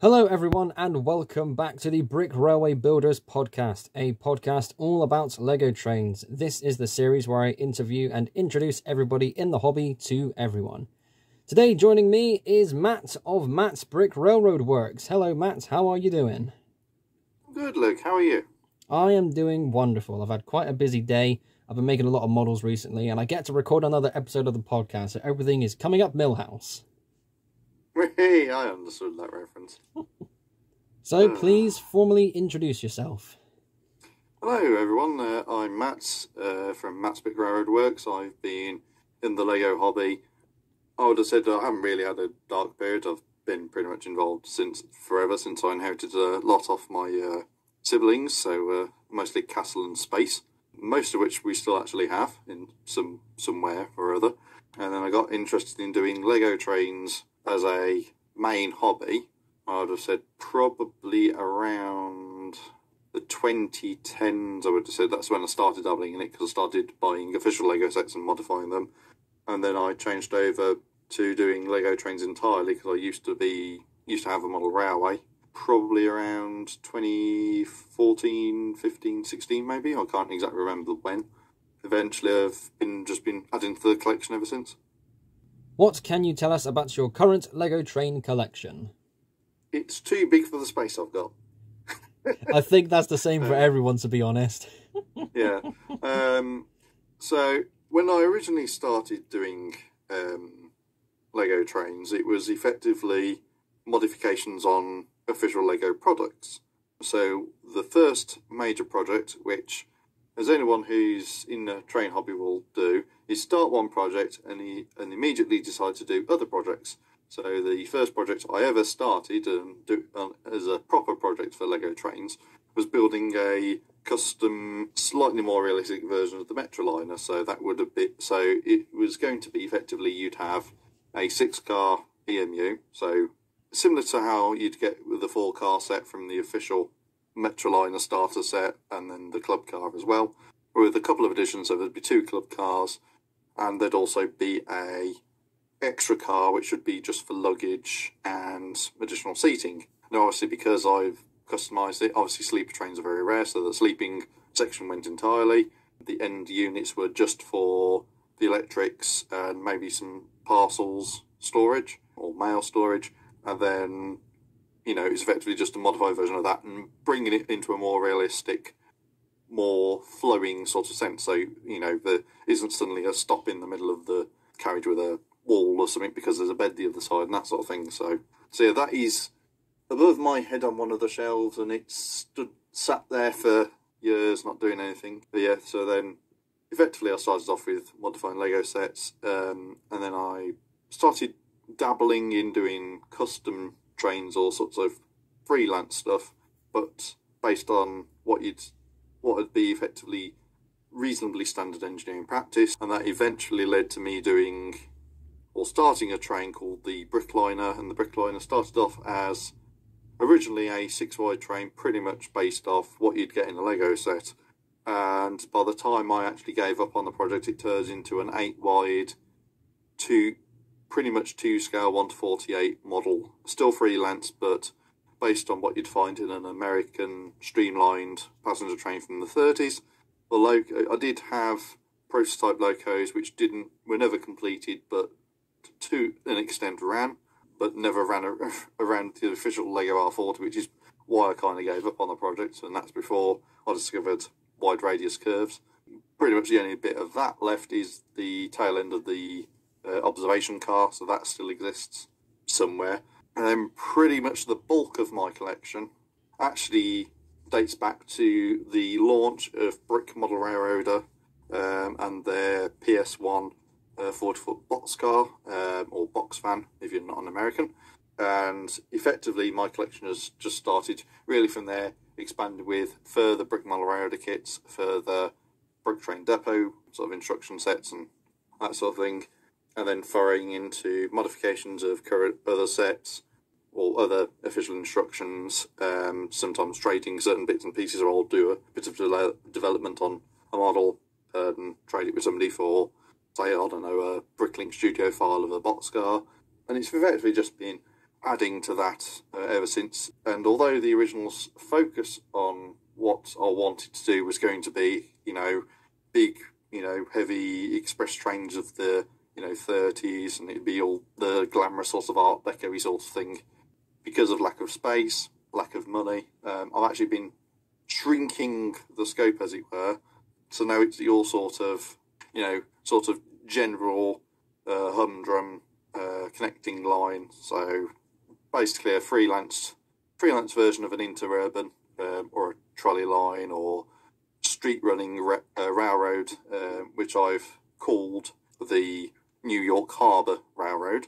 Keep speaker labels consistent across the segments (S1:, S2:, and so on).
S1: Hello, everyone, and welcome back to the Brick Railway Builders podcast, a podcast all about Lego trains. This is the series where I interview and introduce everybody in the hobby to everyone. Today, joining me is Matt of Matt's Brick Railroad Works. Hello, Matt, how are you doing?
S2: Good, Luke. How are you?
S1: I am doing wonderful. I've had quite a busy day. I've been making a lot of models recently, and I get to record another episode of the podcast, so everything is coming up Milhouse.
S2: Hey, I understood that reference.
S1: So please formally introduce yourself.
S2: Hello, everyone. Uh, I'm Matt uh, from Matt's Brick Railroad Works. I've been in the Lego hobby. I would have said I haven't really had a dark period. I've been pretty much involved since forever, since I inherited a lot off my uh, siblings. So uh, mostly castle and space, most of which we still actually have in some somewhere or other. And then I got interested in doing Lego trains as a main hobby. I would have said probably around the 2010s. I would have said that's when I started dabbling in it because I started buying official Lego sets and modifying them, and then I changed over to doing Lego trains entirely because I used to be used to have a model railway. Probably around 2014, 15, 16 maybe. I can't exactly remember when. Eventually, I've been just been adding to the collection ever since.
S1: What can you tell us about your current Lego train collection?
S2: It's too big for the space I've got.
S1: I think that's the same for everyone, to be honest.
S2: yeah. Um, so when I originally started doing um, Lego trains, it was effectively modifications on official Lego products. So the first major project, which as anyone who's in the train hobby will do, is start one project and he, and immediately decide to do other projects. So the first project I ever started and do, um, as a proper project for Lego trains was building a custom, slightly more realistic version of the Metroliner. So that would have been so it was going to be effectively you'd have a six car EMU, so similar to how you'd get with the four car set from the official Metroliner starter set and then the club car as well. With a couple of additions, so there'd be two club cars, and there'd also be a extra car which would be just for luggage and additional seating. Now, obviously, because I've customised it, obviously sleeper trains are very rare, so the sleeping section went entirely. The end units were just for the electrics and maybe some parcels storage or mail storage, and then you know it's effectively just a modified version of that and bringing it into a more realistic more flowing sort of sense. So, you know, there isn't suddenly a stop in the middle of the carriage with a wall or something because there's a bed the other side and that sort of thing. So, so yeah, that is above my head on one of the shelves and it stood sat there for years not doing anything. But yeah, so then effectively I started off with modifying Lego sets um, and then I started dabbling in doing custom trains, all sorts of freelance stuff, but based on what you'd what would be effectively reasonably standard engineering practice, and that eventually led to me doing or starting a train called the Brickliner, and the Brickliner started off as originally a six wide train, pretty much based off what you'd get in a Lego set. And by the time I actually gave up on the project, it turns into an eight wide, two pretty much two scale one to forty eight model, still freelance, but based on what you'd find in an American streamlined passenger train from the 30s. The loco, I did have prototype locos which didn't were never completed, but to an extent ran, but never ran a, around the official Lego R40, which is why I kind of gave up on the project, and that's before I discovered wide radius curves. Pretty much the only bit of that left is the tail end of the uh, observation car, so that still exists somewhere. And then pretty much the bulk of my collection actually dates back to the launch of Brick Model Railroader um, and their PS1 uh, 40 foot boxcar um, or box van if you're not an American. And effectively, my collection has just started really from there, expanded with further Brick Model Railroader kits, further Brick Train Depot sort of instruction sets and that sort of thing, and then foraying into modifications of current other sets or other official instructions, um, sometimes trading certain bits and pieces, or I'll do a bit of de- development on a model and trade it with somebody for, say, I don't know, a Bricklink Studio file of a boxcar. And it's effectively just been adding to that uh, ever since. And although the original's focus on what I wanted to do was going to be, you know, big, you know, heavy express trains of the, you know, 30s, and it'd be all the glamorous sort of Art Deco sort of thing, because of lack of space, lack of money, um, I've actually been shrinking the scope, as it were. So now it's your sort of, you know, sort of general uh, humdrum uh, connecting line. So basically a freelance freelance version of an interurban um, or a trolley line or street running re- uh, railroad, uh, which I've called the New York Harbour Railroad.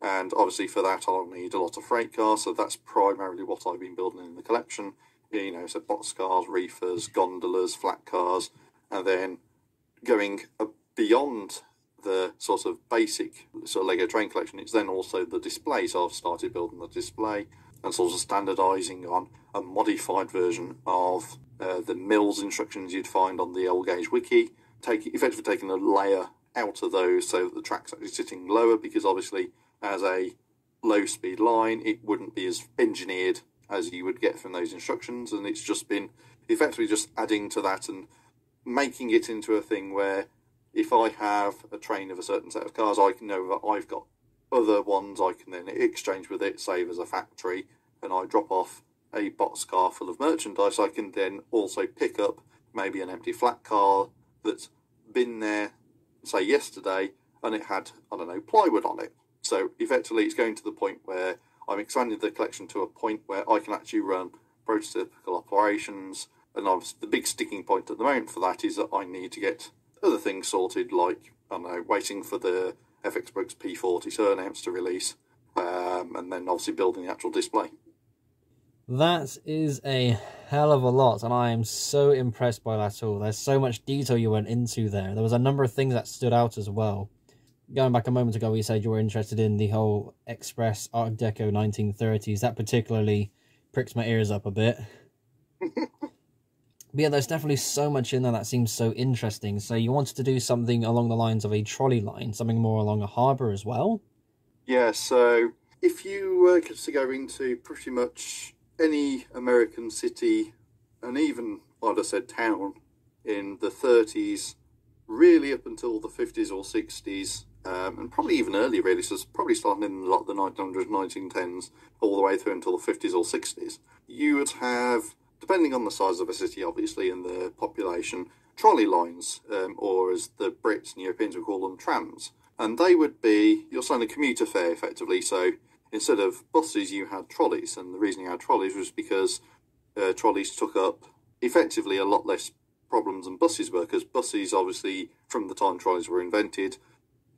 S2: And obviously, for that, I'll need a lot of freight cars, so that's primarily what I've been building in the collection. You know, so boxcars, reefers, gondolas, flat cars, and then going beyond the sort of basic sort of Lego train collection, it's then also the display. So I've started building the display and sort of standardising on a modified version of uh, the MILS instructions you'd find on the L Gauge wiki. Take effectively taking a layer out of those so that the track's actually sitting lower because obviously as a low speed line it wouldn't be as engineered as you would get from those instructions and it's just been effectively just adding to that and making it into a thing where if I have a train of a certain set of cars, I can know that I've got other ones I can then exchange with it, save as a factory, and I drop off a box car full of merchandise. I can then also pick up maybe an empty flat car that's been there, say yesterday, and it had, I don't know, plywood on it. So effectively, it's going to the point where I'm expanding the collection to a point where I can actually run prototypical operations. And obviously, the big sticking point at the moment for that is that I need to get other things sorted, like I don't know, waiting for the FX Bricks P40 turnouts to release, um, and then obviously building the actual display.
S1: That is a hell of a lot, and I am so impressed by that all. There's so much detail you went into there. There was a number of things that stood out as well. Going back a moment ago, you said you were interested in the whole Express Art Deco 1930s. That particularly pricks my ears up a bit. But yeah, there's definitely so much in there that seems so interesting. So you wanted to do something along the lines of a trolley line, something more along a harbour as well?
S2: Yeah, so if you were to go into pretty much any American city and even, like I said, town in the 30s, really up until the 50s or 60s, um, and probably even earlier, really, so it's probably starting in of the 1900s, 1910s, all the way through until the 50s or 60s, you would have depending on the size of a city, obviously, and the population, trolley lines, um, or as the Brits and Europeans would call them, trams. And they would be, you're saying a commuter fare effectively. So instead of buses, you had trolleys. And the reason you had trolleys was because uh, trolleys took up effectively a lot less problems than buses were, because buses, obviously, from the time trolleys were invented,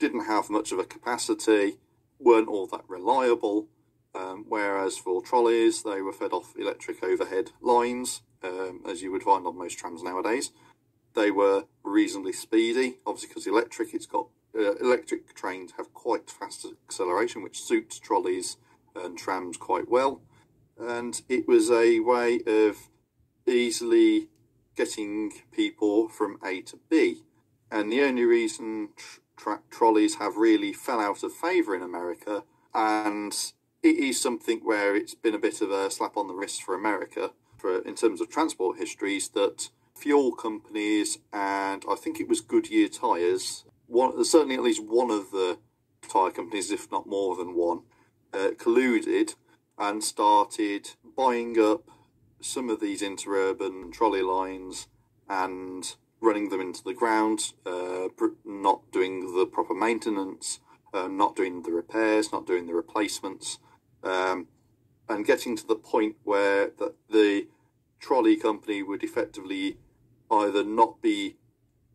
S2: didn't have much of a capacity, weren't all that reliable. Um, whereas for trolleys, they were fed off electric overhead lines, um, as you would find on most trams nowadays. They were reasonably speedy, obviously because electric, it's got uh, electric trains have quite fast acceleration, which suits trolleys and trams quite well. And it was a way of easily getting people from A to B. And the only reason tra- trolleys have really fell out of favour in America and it is something where it's been a bit of a slap on the wrist for America for in terms of transport histories that fuel companies and I think it was Goodyear tires, certainly at least one of the tire companies, if not more than one, uh, colluded and started buying up some of these interurban trolley lines and running them into the ground, uh, not doing the proper maintenance, uh, not doing the repairs, not doing the replacements um, and getting to the point where the, the trolley company would effectively either not be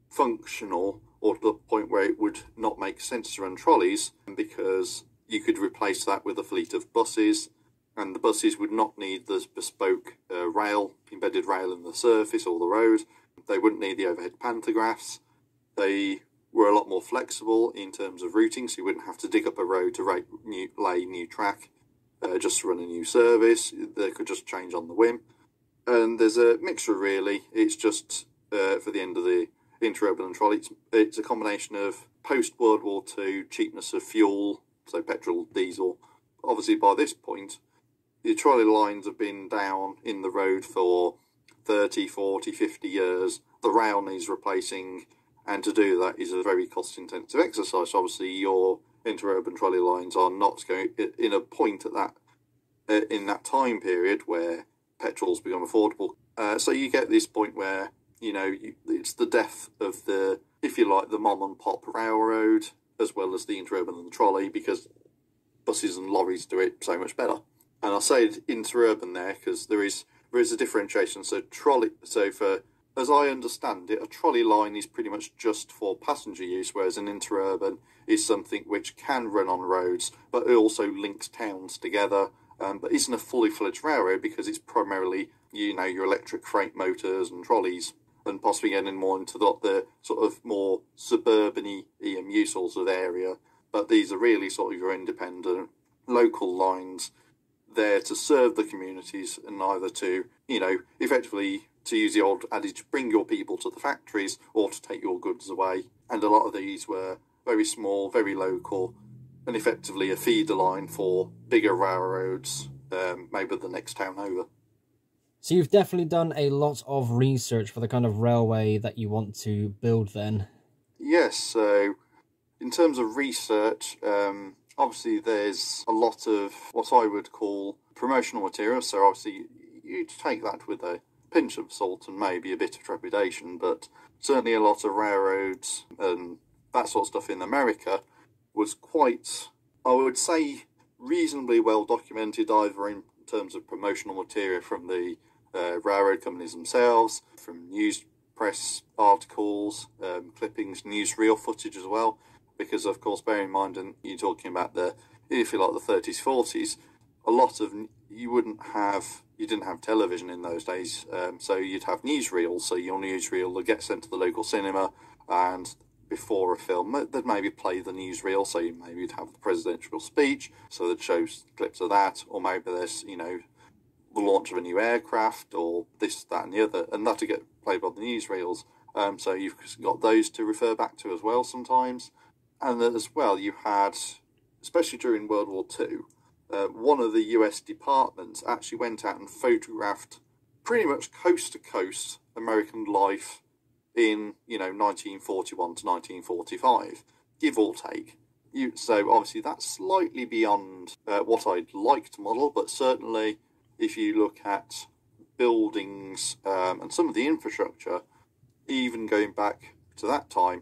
S2: functional or to the point where it would not make sense to run trolleys because you could replace that with a fleet of buses and the buses would not need the bespoke uh, rail, embedded rail in the surface or the road. They wouldn't need the overhead pantographs. They were a lot more flexible in terms of routing, so you wouldn't have to dig up a road to new, lay new track uh, just to run a new service. They could just change on the whim. And there's a mixture, really. It's just uh, for the end of the interurban and trolley. It's, it's a combination of post World War II cheapness of fuel, so petrol, diesel, obviously by this point, the trolley lines have been down in the road for 30, 40, 50 years. The rail needs replacing, and to do that is a very cost intensive exercise. Obviously, your interurban trolley lines are not going in a point at that uh, in that time period where petrol's become affordable. Uh, so you get this point where you know you, it's the death of the, if you like, the mom and pop railroad as well as the interurban and the trolley because buses and lorries do it so much better. And I say interurban there because there is there is a differentiation. So trolley, so for as I understand it, a trolley line is pretty much just for passenger use, whereas an interurban is something which can run on roads, but it also links towns together. Um, but isn't a fully fledged railroad because it's primarily you know your electric freight motors and trolleys, and possibly getting more into the, the sort of more suburban EMU sorts of area. But these are really sort of your independent local lines there to serve the communities and either to you know effectively to use the old adage, bring your people to the factories or to take your goods away. And a lot of these were very small, very local, and effectively a feeder line for bigger railroads, um, maybe the next town over.
S1: So you've definitely done a lot of research for the kind of railway that you want to build then.
S2: Yes, so in terms of research, um, obviously there's a lot of what I would call promotional material. So obviously you take that with a pinch of salt and maybe a bit of trepidation, but certainly a lot of railroads and that sort of stuff in America was quite, I would say, reasonably well documented, either in terms of promotional material from the uh, railroad companies themselves, from news press articles, um, clippings, newsreel footage as well. Because, of course, bear in mind, and you're talking about the, if you like, the 30s, 40s, a lot of you wouldn't have you didn't have television in those days, um, so you'd have newsreels. So your newsreel would get sent to the local cinema, and before a film, they'd maybe play the newsreel. So you maybe you'd have the presidential speech, so they'd show clips of that, or maybe there's you know the launch of a new aircraft, or this, that, and the other, and that to get played by the newsreels. Um, so you've got those to refer back to as well sometimes, and as well you had, especially during World War Two uh, one of the US departments actually went out and photographed pretty much coast to coast American life in you know 1941 to 1945, give or take. You, so obviously that's slightly beyond uh, what I'd like to model, but certainly if you look at buildings um, and some of the infrastructure, even going back to that time,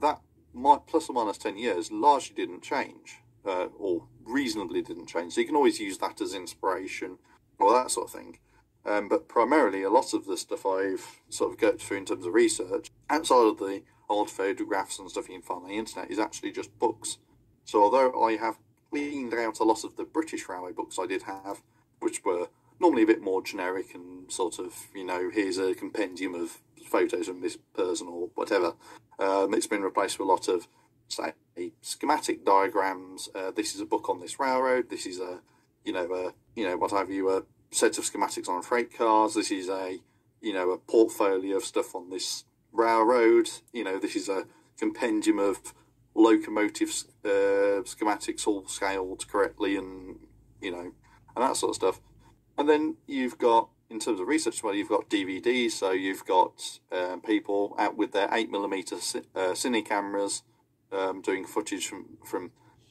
S2: that might plus or minus ten years largely didn't change uh, or reasonably didn't change. So you can always use that as inspiration or that sort of thing. Um, but primarily, a lot of the stuff I've sort of got through in terms of research, outside of the old photographs and stuff you can find on the internet, is actually just books. So although I have cleaned out a lot of the British railway books I did have, which were normally a bit more generic and sort of, you know, here's a compendium of photos from this person or whatever, um, it's been replaced with a lot of say schematic diagrams. Uh, this is a book on this railroad. This is a you know a you know what have you a set of schematics on freight cars. This is a you know a portfolio of stuff on this railroad. You know this is a compendium of locomotive uh, schematics all scaled correctly and you know and that sort of stuff. And then you've got in terms of research, well, you've got DVDs, so you've got uh, people out with their eight millimeter uh, cine cameras um, doing footage from from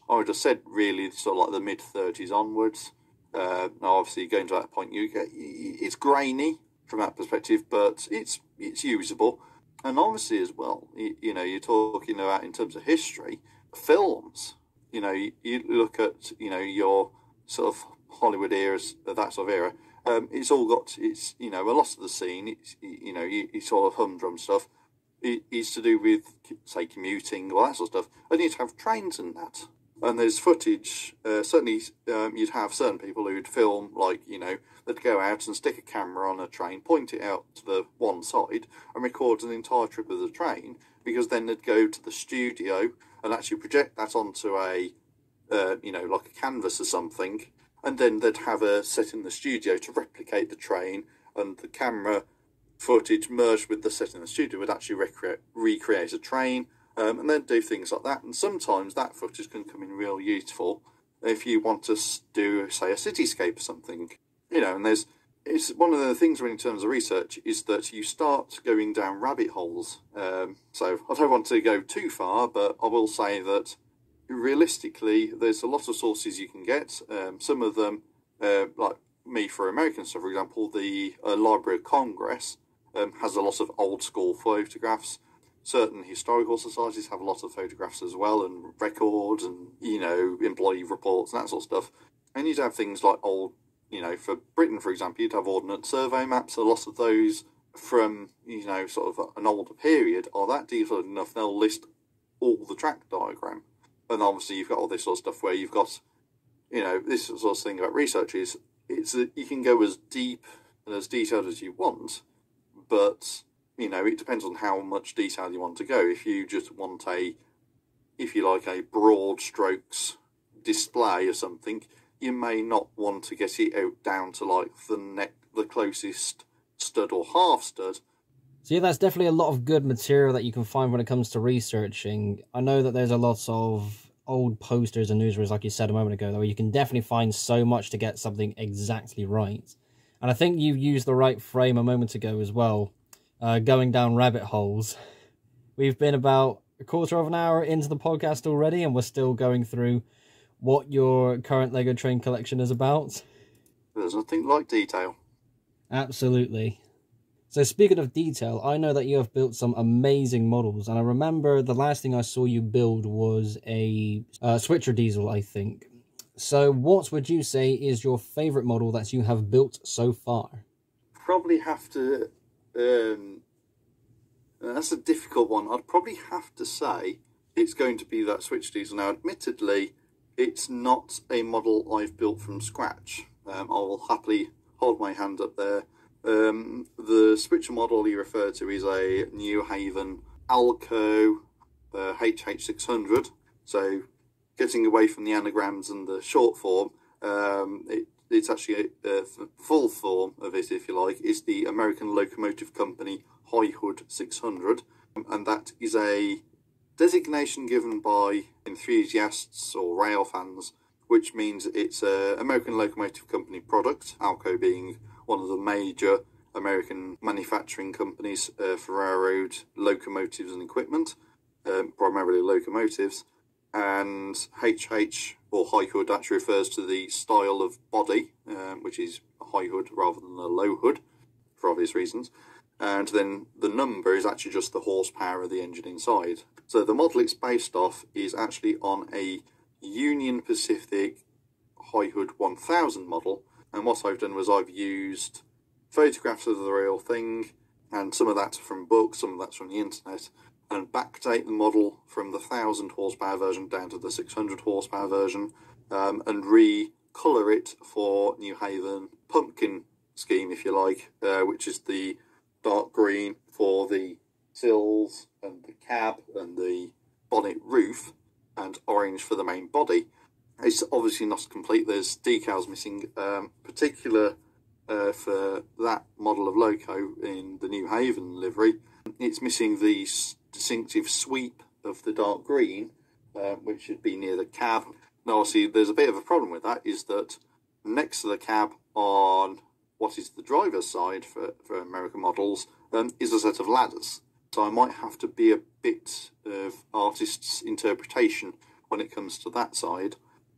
S2: I have said really sort of like the mid thirties onwards. Uh, now, obviously, going to that point, you get it's grainy from that perspective, but it's it's usable, and obviously as well, you, you know, you're talking about in terms of history, films. You know, you, you look at you know your sort of Hollywood eras, that sort of era. Um, it's all got it's you know a lot of the scene. It's you know it's sort of humdrum stuff it is to do with, say, commuting or that sort of stuff. And you'd have trains and that. And there's footage, uh, certainly um, you'd have certain people who'd film, like, you know, they'd go out and stick a camera on a train, point it out to the one side, and record an entire trip of the train, because then they'd go to the studio and actually project that onto a, uh, you know, like a canvas or something, and then they'd have a set in the studio to replicate the train, and the camera footage merged with the set in the studio would actually recreate, recreate a train um, and then do things like that. And sometimes that footage can come in real useful if you want to do, say, a cityscape or something. You know, and there's it's one of the things in terms of research is that you start going down rabbit holes. Um, so I don't want to go too far, but I will say that realistically, there's a lot of sources you can get. Um, some of them, uh, like me for American stuff, for example, the uh, Library of Congress um, has a lot of old school photographs. Certain historical societies have a lot of photographs as well, and records, and you know, employee reports and that sort of stuff. And you'd have things like old you know, for Britain, for example, you'd have ordnance survey maps. A lot of those from, you know, sort of an older period are that detailed enough, they'll list all the track diagram. And obviously, you've got all this sort of stuff where you've got, you know, this sort of thing about research is it's a, you can go as deep and as detailed as you want, but you know, it depends on how much detail you want to go. If you just want a, if you like, a broad strokes display or something, you may not want to get it out down to like the neck, the closest stud or half stud.
S1: So yeah, that's definitely a lot of good material that you can find when it comes to researching. I know that there's a lot of old posters and newsreels, like you said a moment ago, where you can definitely find so much to get something exactly right. And I think you used the right frame a moment ago as well, uh, going down rabbit holes. We've been about a quarter of an hour into the podcast already, and we're still going through what your current Lego train collection is about?
S2: There's nothing like detail.
S1: Absolutely. So speaking of detail, I know that you have built some amazing models, and I remember the last thing I saw you build was a uh, switcher diesel, I think. So what would you say is your favourite model that you have built so far?
S2: Probably have to. Um, that's a difficult one. I'd probably have to say it's going to be that switch diesel. Now, admittedly, it's not a model I've built from scratch. Um, I will happily hold my hand up there. Um, the switcher model you refer to is a New Haven Alco uh, HH600. So, getting away from the anagrams and the short form, um, it, it's actually a, a, full form of it, if you like, is the American Locomotive Company High Hood 600, and that is a designation given by enthusiasts or rail fans, which means it's an American Locomotive Company product, Alco being one of the major American manufacturing companies uh, for railroad locomotives and equipment, um, primarily locomotives. And HH or high hood actually refers to the style of body, um, which is a high hood rather than a low hood, for obvious reasons and then the number is actually just the horsepower of the engine inside. So the model it's based off is actually on a Union Pacific High Hood 1000 model, and what I've done was I've used photographs of the real thing, and some of that's from books, some of that's from the internet, and backdate the model from the 1000 horsepower version down to the 600 horsepower version, um, and re-colour it for New Haven pumpkin scheme, if you like, uh, which is the dark green for the sills and the cab and the bonnet roof, and orange for the main body. It's obviously not complete. There's decals missing, um, particular uh, for that model of loco in the New Haven livery. It's missing the distinctive sweep of the dark green, uh, which should be near the cab. Now, obviously, there's a bit of a problem with that. Is that next to the cab on what is the driver's side for, for American models um, is a set of ladders. So I might have to be a bit of artist's interpretation when it comes to that side.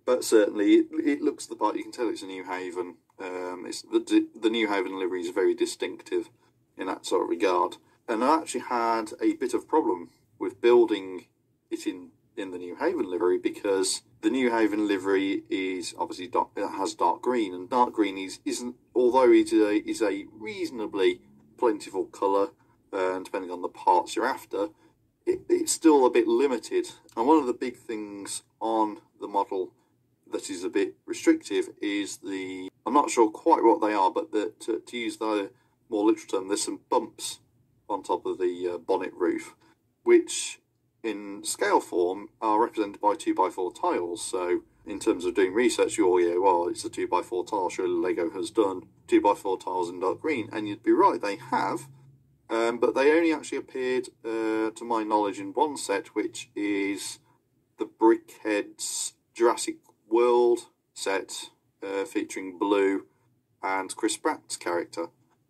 S2: But certainly, it, it looks the part. You can tell it's a New Haven. Um, it's the the New Haven livery is very distinctive in that sort of regard. And I actually had a bit of problem with building it in in the New Haven livery because the New Haven livery is obviously dark, it has dark green, and dark green is isn't although it is a, is a reasonably plentiful colour, uh, depending on the parts you're after, it, it's still a bit limited. And one of the big things on the model that is a bit restrictive is the I'm not sure quite what they are, but the, to, to use the more literal term, there's some bumps on top of the uh, bonnet roof, which in scale form are represented by 2x4 tiles. So, in terms of doing research, you all, yeah, well, it's a 2x4 tile. Surely Lego has done 2x4 tiles in dark green. And you'd be right, they have. Um, but they only actually appeared, uh, to my knowledge, in one set, which is the BrickHeadz Jurassic World set uh, featuring Blue and Chris Pratt's character.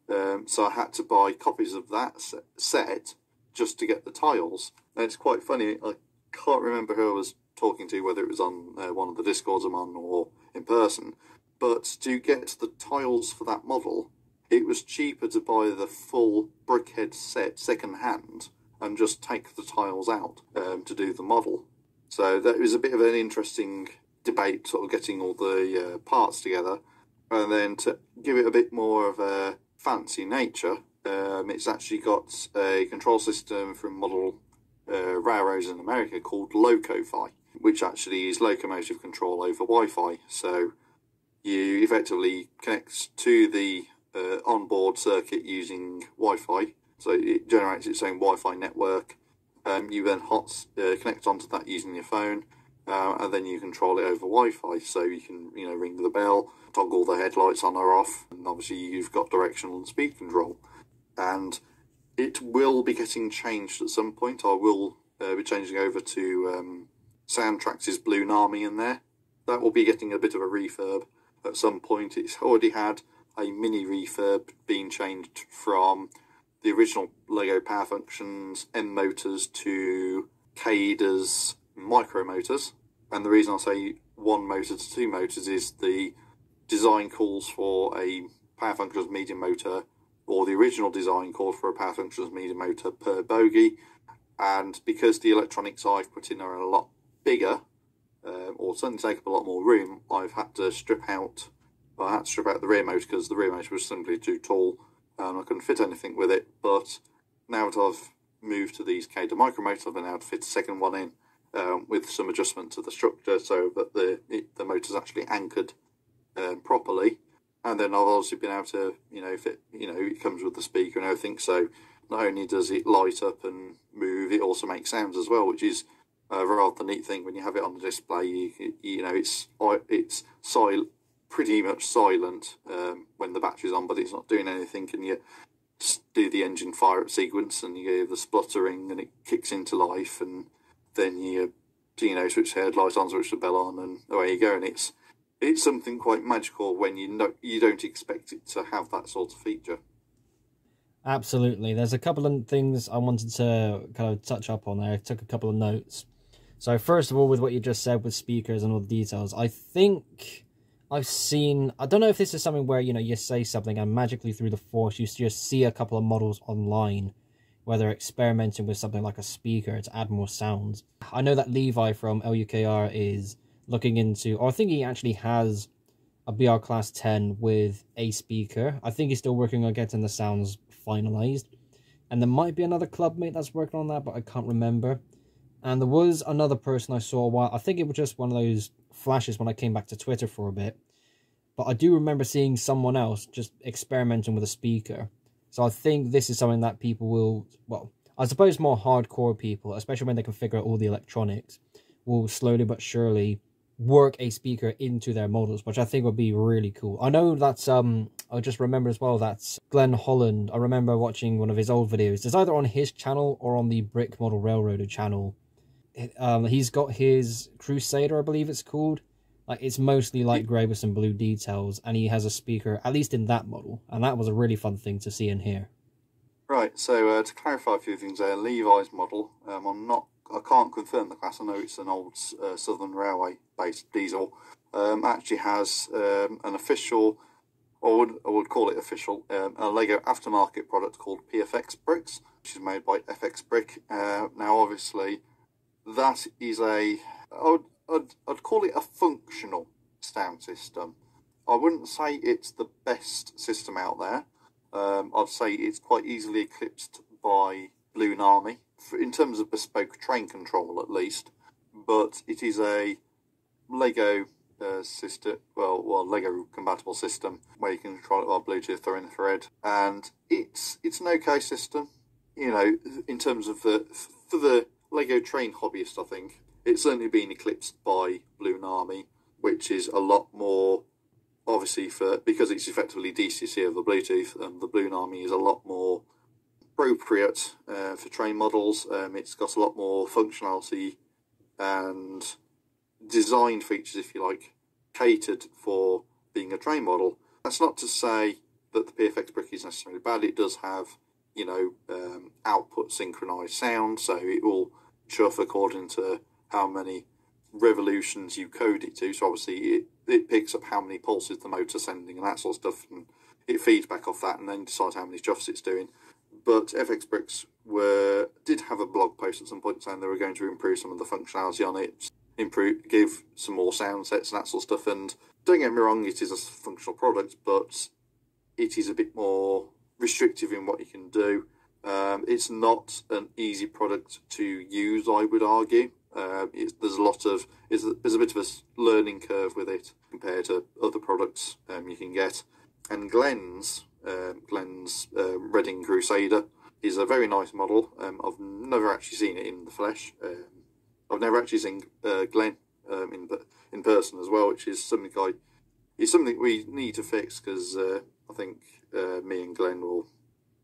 S2: Um, so I had to buy copies of that set just to get the tiles. And it's quite funny. I can't remember who I was talking to, whether it was on uh, one of the discords I'm on or in person. But to get the tiles for that model, it was cheaper to buy the full brickhead set second hand and just take the tiles out um, to do the model. So that was a bit of an interesting debate, sort of getting all the uh, parts together, and then to give it a bit more of a fancy nature, um, it's actually got a control system from model uh, railroads in America called LocoFi, which actually is locomotive control over Wi-Fi. So you effectively connect to the uh, onboard circuit using Wi-Fi. So it generates its own Wi-Fi network. Um, you then hot uh, connect onto that using your phone, uh, and then you control it over Wi-Fi. So you can you know ring the bell, toggle the headlights on or off, and obviously you've got directional and speed control. And it will be getting changed at some point. I will uh, be changing over to um, Blue Blunami in there. That will be getting a bit of a refurb at some point. It's already had a mini refurb being changed from the original Lego Power Functions M motors to Kaida's micro motors. And the reason I say one motor to two motors is the design calls for a Power Functions medium motor, or the original design called for a Power Functions medium motor per bogie. And because the electronics I've put in are a lot bigger, uh, or certainly take up a lot more room, I've had to strip out I had to strip out the rear motor because the rear motor was simply too tall and I couldn't fit anything with it. But now that I've moved to these Kaida micro motors, I've been able to fit a second one in um, with some adjustment to the structure so that the the motor's actually anchored um, properly. And then I've obviously been able to, you know, if it, you know, it comes with the speaker and everything. So not only does it light up and move, it also makes sounds as well, which is a rather neat thing when you have it on the display. You, you know, it's it's silent pretty much silent um, when the battery's on, but it's not doing anything. And you do the engine fire up sequence, and you hear the spluttering, and it kicks into life, and then you you know switch the headlight on, switch the bell on, and away you go. And it's it's something quite magical when you know you don't expect it to have that sort of feature.
S1: Absolutely. There's a couple of things I wanted to kind of touch up on there. I took a couple of notes. So first of all, with what you just said with speakers and all the details, I think I've seen, I don't know if this is something where, you know, you say something and magically through the force you just see a couple of models online where they're experimenting with something like a speaker to add more sounds. I know that Levi from LUKR is looking into, or I think he actually has a BR Class 10 with a speaker. I think he's still working on getting the sounds finalized. And there might be another clubmate that's working on that, but I can't remember. And there was another person I saw a while, I think it was just one of those flashes when I came back to Twitter for a bit. But I do remember seeing someone else just experimenting with a speaker. So I think this is something that people will, well, I suppose more hardcore people, especially when they can figure out all the electronics, will slowly but surely work a speaker into their models, which I think would be really cool. I know that's, um, I just remember as well, that's Glenn Holland. I remember watching one of his old videos. It's either on his channel or on the Brick Model Railroader channel um, he's got his Crusader, I believe it's called. Like it's mostly like grey with some blue details, and he has a speaker, at least in that model, and that was a really fun thing to see and hear.
S2: Right. So uh, to clarify a few things there, Levi's model. Um, I'm not. I can't confirm the class. I know it's an old uh, Southern Railway based diesel. Um, actually has um, an official, or would I would call it official, um, a Lego aftermarket product called PFX bricks, which is made by FX Brick. Uh, now, obviously, that is a I'd, I'd, I'd call it a functional sound system. I wouldn't say it's the best system out there. Um, I'd say it's quite easily eclipsed by Blunami in terms of bespoke train control, at least. But it is a Lego uh, system, well, well, Lego compatible system where you can control it by Bluetooth or infrared, and it's it's an okay system. You know, in terms of the for the Lego train hobbyist, I think. It's certainly been eclipsed by Blunami, which is a lot more obviously for because it's effectively DCC of the Bluetooth. Um, the Blunami is a lot more appropriate uh, for train models. Um, it's got a lot more functionality and design features, if you like, catered for being a train model. That's not to say that the PFX brick is necessarily bad. It does have, you know, um, output synchronized sound, so it will chuff according to how many revolutions you code it to. So obviously it, it picks up how many pulses the motor's sending and that sort of stuff, and it feeds back off that and then decides how many chuffs it's doing. But FX Bricks were did have a blog post at some point saying they were going to improve some of the functionality on it, improve, give some more sound sets and that sort of stuff. And don't get me wrong, it is a functional product, but it is a bit more restrictive in what you can do. Um, it's not an easy product to use, I would argue. Uh, there's a lot of there's a, bit of a learning curve with it compared to other products um, you can get. And Glenn's um, Glenn's uh, Reading Crusader is a very nice model. Um, I've never actually seen it in the flesh. Um, I've never actually seen uh, Glenn um, in in person as well, which is something I is something we need to fix because uh, I think uh, me and Glenn will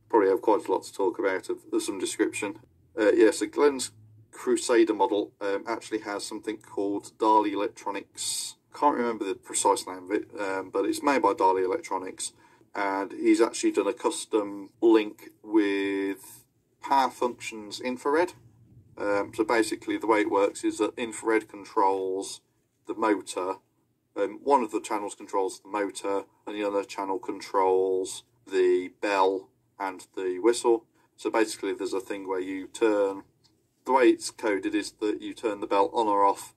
S2: probably have quite a lot to talk about of, of some description. Uh, yeah, so Glenn's Crusader model um, actually has something called Dallee Electronics. Can't remember the precise name of it, um, but it's made by Dallee Electronics, and he's actually done a custom link with Power Functions Infrared. Um, so basically, the way it works is that infrared controls the motor. Um, one of the channels controls the motor, and the other channel controls the bell and the whistle. So basically, there's a thing where you turn. The way it's coded is that you turn the bell on or off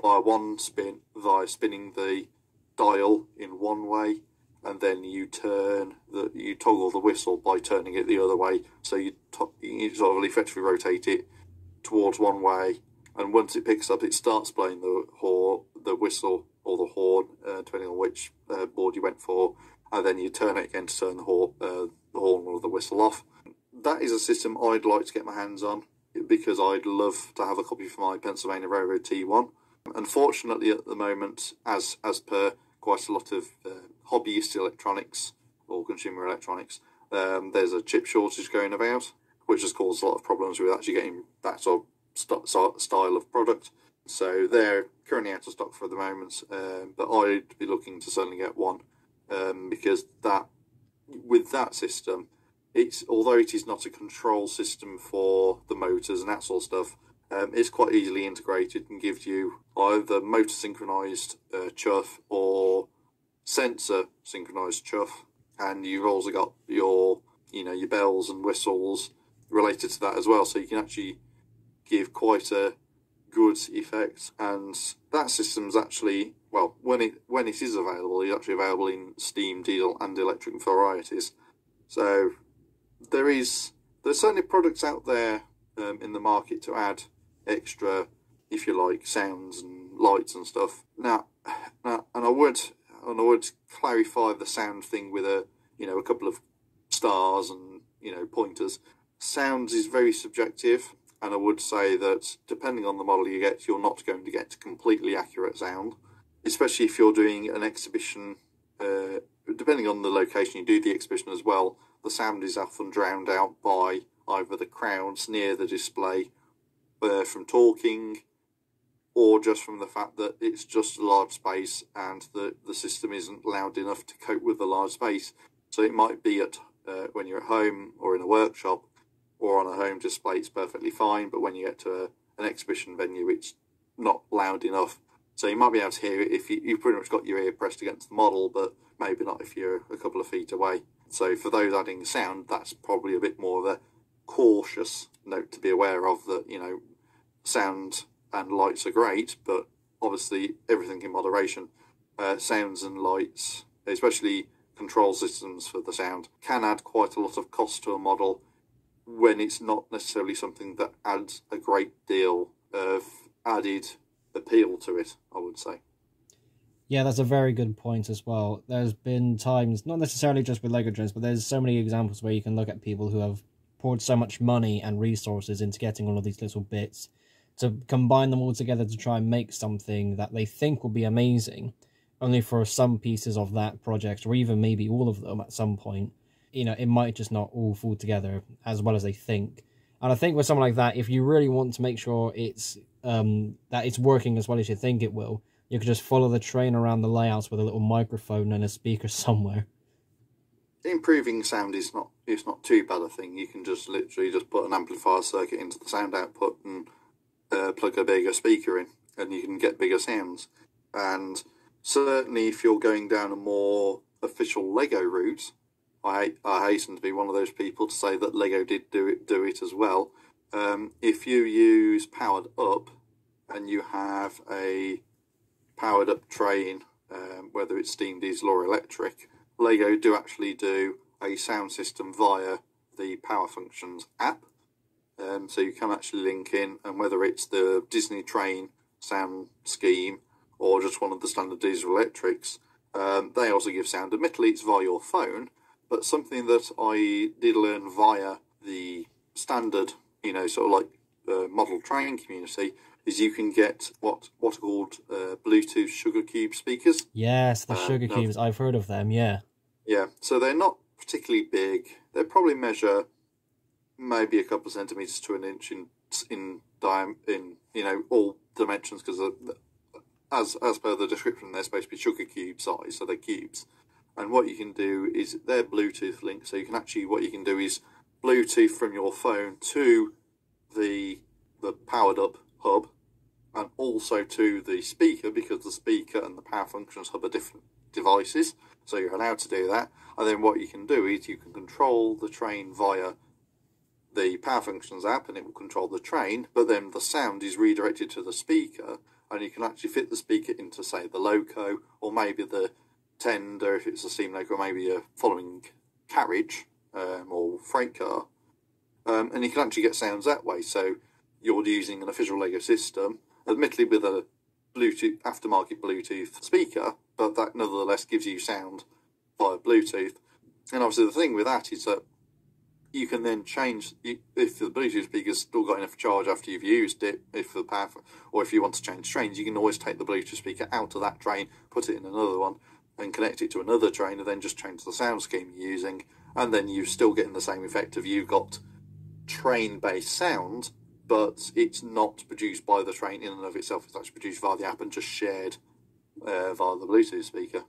S2: via one spin, via spinning the dial in one way, and then you turn the you toggle the whistle by turning it the other way. So you, to, you sort of effectively rotate it towards one way, and once it picks up, it starts playing the horn, the whistle or the horn, uh, depending on which uh, board you went for, and then you turn it again to turn the horn, uh, the horn or the whistle off. That is a system I'd like to get my hands on because I'd love to have a copy for my Pennsylvania Railroad T1. Unfortunately, at the moment, as as per quite a lot of uh, hobbyist electronics or consumer electronics, um, there's a chip shortage going about which has caused a lot of problems with actually getting that sort of st- style of product. So they're currently out of stock for the moment, um, but I'd be looking to certainly get one um, because that with that system, it's although it is not a control system for the motors and that sort of stuff, um, it's quite easily integrated and gives you either motor synchronized uh, chuff or sensor synchronized chuff, and you've also got your you know your bells and whistles related to that as well. So you can actually give quite a good effect. And that system's actually well when it when it is available, it's actually available in steam, diesel, and electric varieties. So there is there's certainly products out there um, in the market to add extra, if you like, sounds and lights and stuff. Now, now, and I would and I would clarify the sound thing with a you know a couple of stars and you know pointers sounds is very subjective, and I would say that depending on the model you get, you're not going to get completely accurate sound, especially if you're doing an exhibition. Uh, depending on the location you do the exhibition as well, the sound is often drowned out by either the crowds near the display uh, from talking or just from the fact that it's just a large space and the, the system isn't loud enough to cope with the large space. So it might be at uh, when you're at home or in a workshop or on a home display, it's perfectly fine. But when you get to a, an exhibition venue, it's not loud enough. So you might be able to hear it if you, you've pretty much got your ear pressed against the model, but maybe not if you're a couple of feet away. So for those adding sound, that's probably a bit more of a cautious note to be aware of that, you know, sound and lights are great, but obviously everything in moderation. Uh, sounds and lights, especially control systems for the sound, can add quite a lot of cost to a model when it's not necessarily something that adds a great deal of added appeal to it, I would say.
S1: Yeah, that's a very good point as well. There's been times, not necessarily just with Lego Trains, but there's so many examples where you can look at people who have poured so much money and resources into getting all of these little bits to combine them all together to try and make something that they think will be amazing, only for some pieces of that project, or even maybe all of them at some point, you know, it might just not all fall together as well as they think. And I think with someone like that, if you really want to make sure it's um, that it's working as well as you think it will. You could just follow the train around the layouts with a little microphone and a speaker somewhere.
S2: Improving sound is not it's not too bad a thing. You can just literally just put an amplifier circuit into the sound output and uh, plug a bigger speaker in, and you can get bigger sounds. And certainly, if you're going down a more official Lego route, I I hasten to be one of those people to say that Lego did do it do it as well. Um, if you use powered up and you have a powered up train, um, whether it's steam, diesel, or electric, Lego do actually do a sound system via the Power Functions app. Um, so you can actually link in, and whether it's the Disney train sound scheme or just one of the standard diesel electrics, um, they also give sound. Admittedly, it's via your phone, but something that I did learn via the standard, you know, sort of like uh, model train community is you can get what what are called uh, Bluetooth sugar cube speakers.
S1: Yes, the uh, sugar cubes. I've heard of them. Yeah.
S2: Yeah. So they're not particularly big. They probably measure maybe a couple of centimeters to an inch in in diam in you know all dimensions because as as per the description they're supposed to be sugar cube size, so they're cubes. And what you can do is they're Bluetooth linked, so you can actually what you can do is Bluetooth from your phone to the the powered up hub and also to the speaker because the speaker and the power functions hub are different devices. So you're allowed to do that. And then what you can do is you can control the train via the Power Functions app and it will control the train, but then the sound is redirected to the speaker and you can actually fit the speaker into, say, the loco or maybe the tender if it's a steam loco, or maybe a following carriage um, or freight car. Um, and you can actually get sounds that way. So you're using an official Lego system, admittedly with a Bluetooth aftermarket Bluetooth speaker, but that nevertheless gives you sound via Bluetooth. And obviously, the thing with that is that you can then change if the Bluetooth speaker's still got enough charge after you've used it. If the power, or if you want to change trains, you can always take the Bluetooth speaker out of that train, put it in another one, and connect it to another train, and then just change the sound scheme you're using, and then you're still getting the same effect of you've got train-based sound, but it's not produced by the train in and of itself. It's actually produced via the app and just shared uh, via the Bluetooth speaker.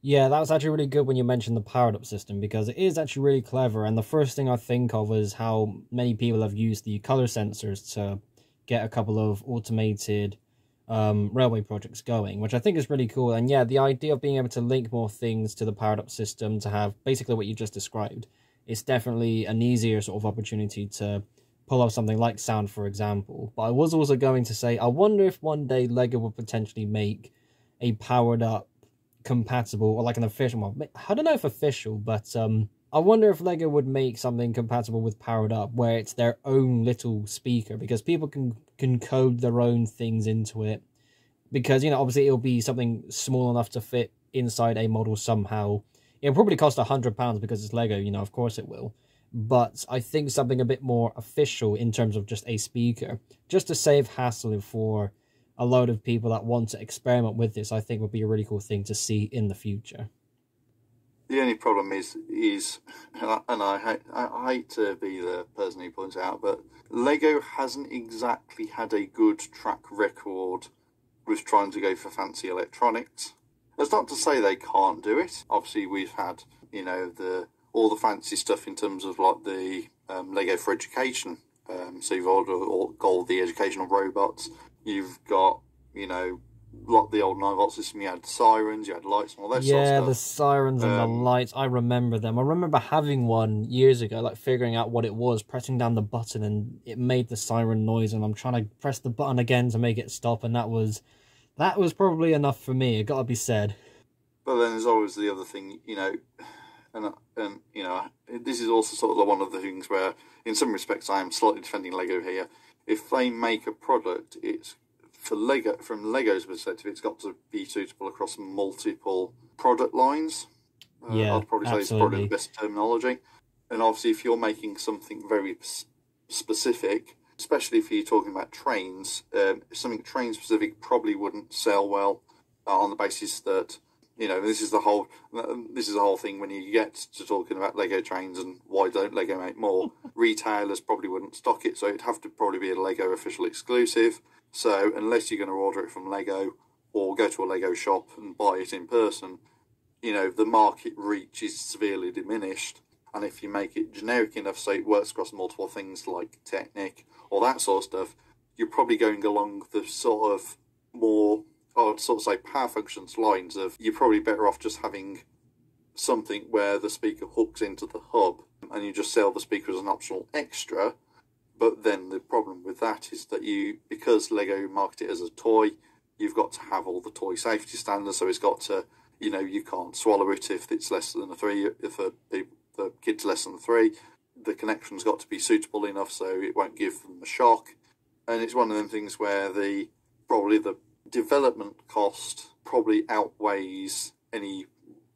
S1: Yeah, that was actually really good when you mentioned the powered up system because it is actually really clever. And the first thing I think of is how many people have used the color sensors to get a couple of automated um, railway projects going, which I think is really cool. And yeah, the idea of being able to link more things to the powered up system to have basically what you just described, it's definitely an easier sort of opportunity to pull off something like sound, for example. But I was also going to say, I wonder if one day Lego would potentially make a powered up compatible or like an official one. I don't know if official, but um, I wonder if Lego would make something compatible with Powered Up where it's their own little speaker because people can can code their own things into it. Because you know, obviously, it'll be something small enough to fit inside a model somehow. It'll probably cost a hundred pounds because it's Lego. You know, of course it will. But I think something a bit more official in terms of just a speaker, just to save hassle for a load of people that want to experiment with this, I think would be a really cool thing to see in the future.
S2: The only problem is, is, and I hate, I hate to be the person who points out, but Lego hasn't exactly had a good track record with trying to go for fancy electronics. That's not to say they can't do it. Obviously, we've had, you know, the all the fancy stuff in terms of like the um, Lego for Education. Um, so you've got all, all the educational robots, You've got, you know, like the old 9 volt system, you had sirens, you had lights, and all that
S1: yeah,
S2: sort
S1: the sirens and um, the lights. I remember them. I remember having one years ago, like figuring out what it was, pressing down the button, and it made the siren noise. And I'm trying to press the button again to make it stop, and that was that was probably enough for me. It got to be said.
S2: But then there's always the other thing, you know, and and you know, this is also sort of one of the things where, in some respects, I am slightly defending Lego here if they make a product, it's for Lego from Lego's perspective, it's got to be suitable across multiple product lines.
S1: Uh, yeah, I'd probably say it's probably
S2: the best terminology. And obviously, if you're making something very specific, especially if you're talking about trains, um, something train specific probably wouldn't sell well uh, on the basis that You know, this is the whole this is the whole thing when you get to talking about Lego trains and why don't Lego make more. Retailers probably wouldn't stock it, so it'd have to probably be a Lego official exclusive. So unless you're going to order it from Lego or go to a Lego shop and buy it in person, you know the market reach is severely diminished. And if you make it generic enough so it works across multiple things like Technic or that sort of stuff, you're probably going along the sort of more Sort of say power functions lines of you're probably better off just having something where the speaker hooks into the hub and you just sell oh, the speaker as an optional extra. But then the problem with that is that you, because Lego market it as a toy, you've got to have all the toy safety standards. So it's got to, you know, you can't swallow it if it's less than a three. If a the kid's less than three, the connection's got to be suitable enough so it won't give them a shock. And it's one of them things where the probably the development cost probably outweighs any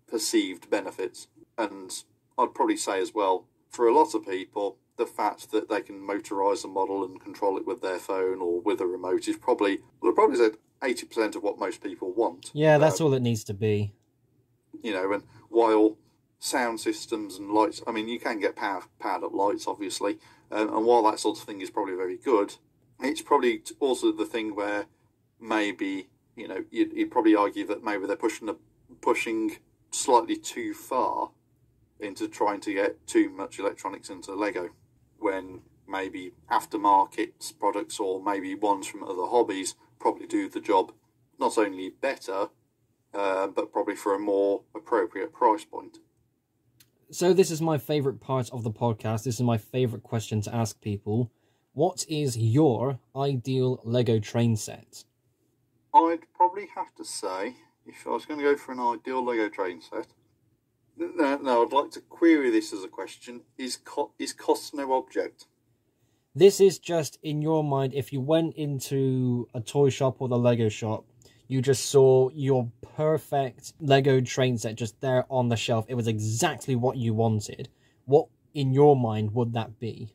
S2: perceived benefits. And I'd probably say as well, for a lot of people, the fact that they can motorize a model and control it with their phone or with a remote is probably, well, probably said 80% of what most people want.
S1: Yeah, that's um, all it needs to be.
S2: You know, and while sound systems and lights, I mean, you can get power, powered up lights, obviously, um, and while that sort of thing is probably very good, it's probably also the thing where maybe you know you'd, you'd probably argue that maybe they're pushing the, pushing slightly too far into trying to get too much electronics into Lego when maybe aftermarket products or maybe ones from other hobbies probably do the job not only better uh, but probably for a more appropriate price point.
S1: So this is my favorite part of the podcast. This is my favorite question to ask people. What is your ideal Lego train set?
S2: I'd probably have to say, if I was going to go for an ideal Lego train set, now, no, I'd like to query this as a question: Is co- is cost no object?
S1: This is just in your mind. If you went into a toy shop or the Lego shop, you just saw your perfect Lego train set just there on the shelf. It was exactly what you wanted. What in your mind would that be?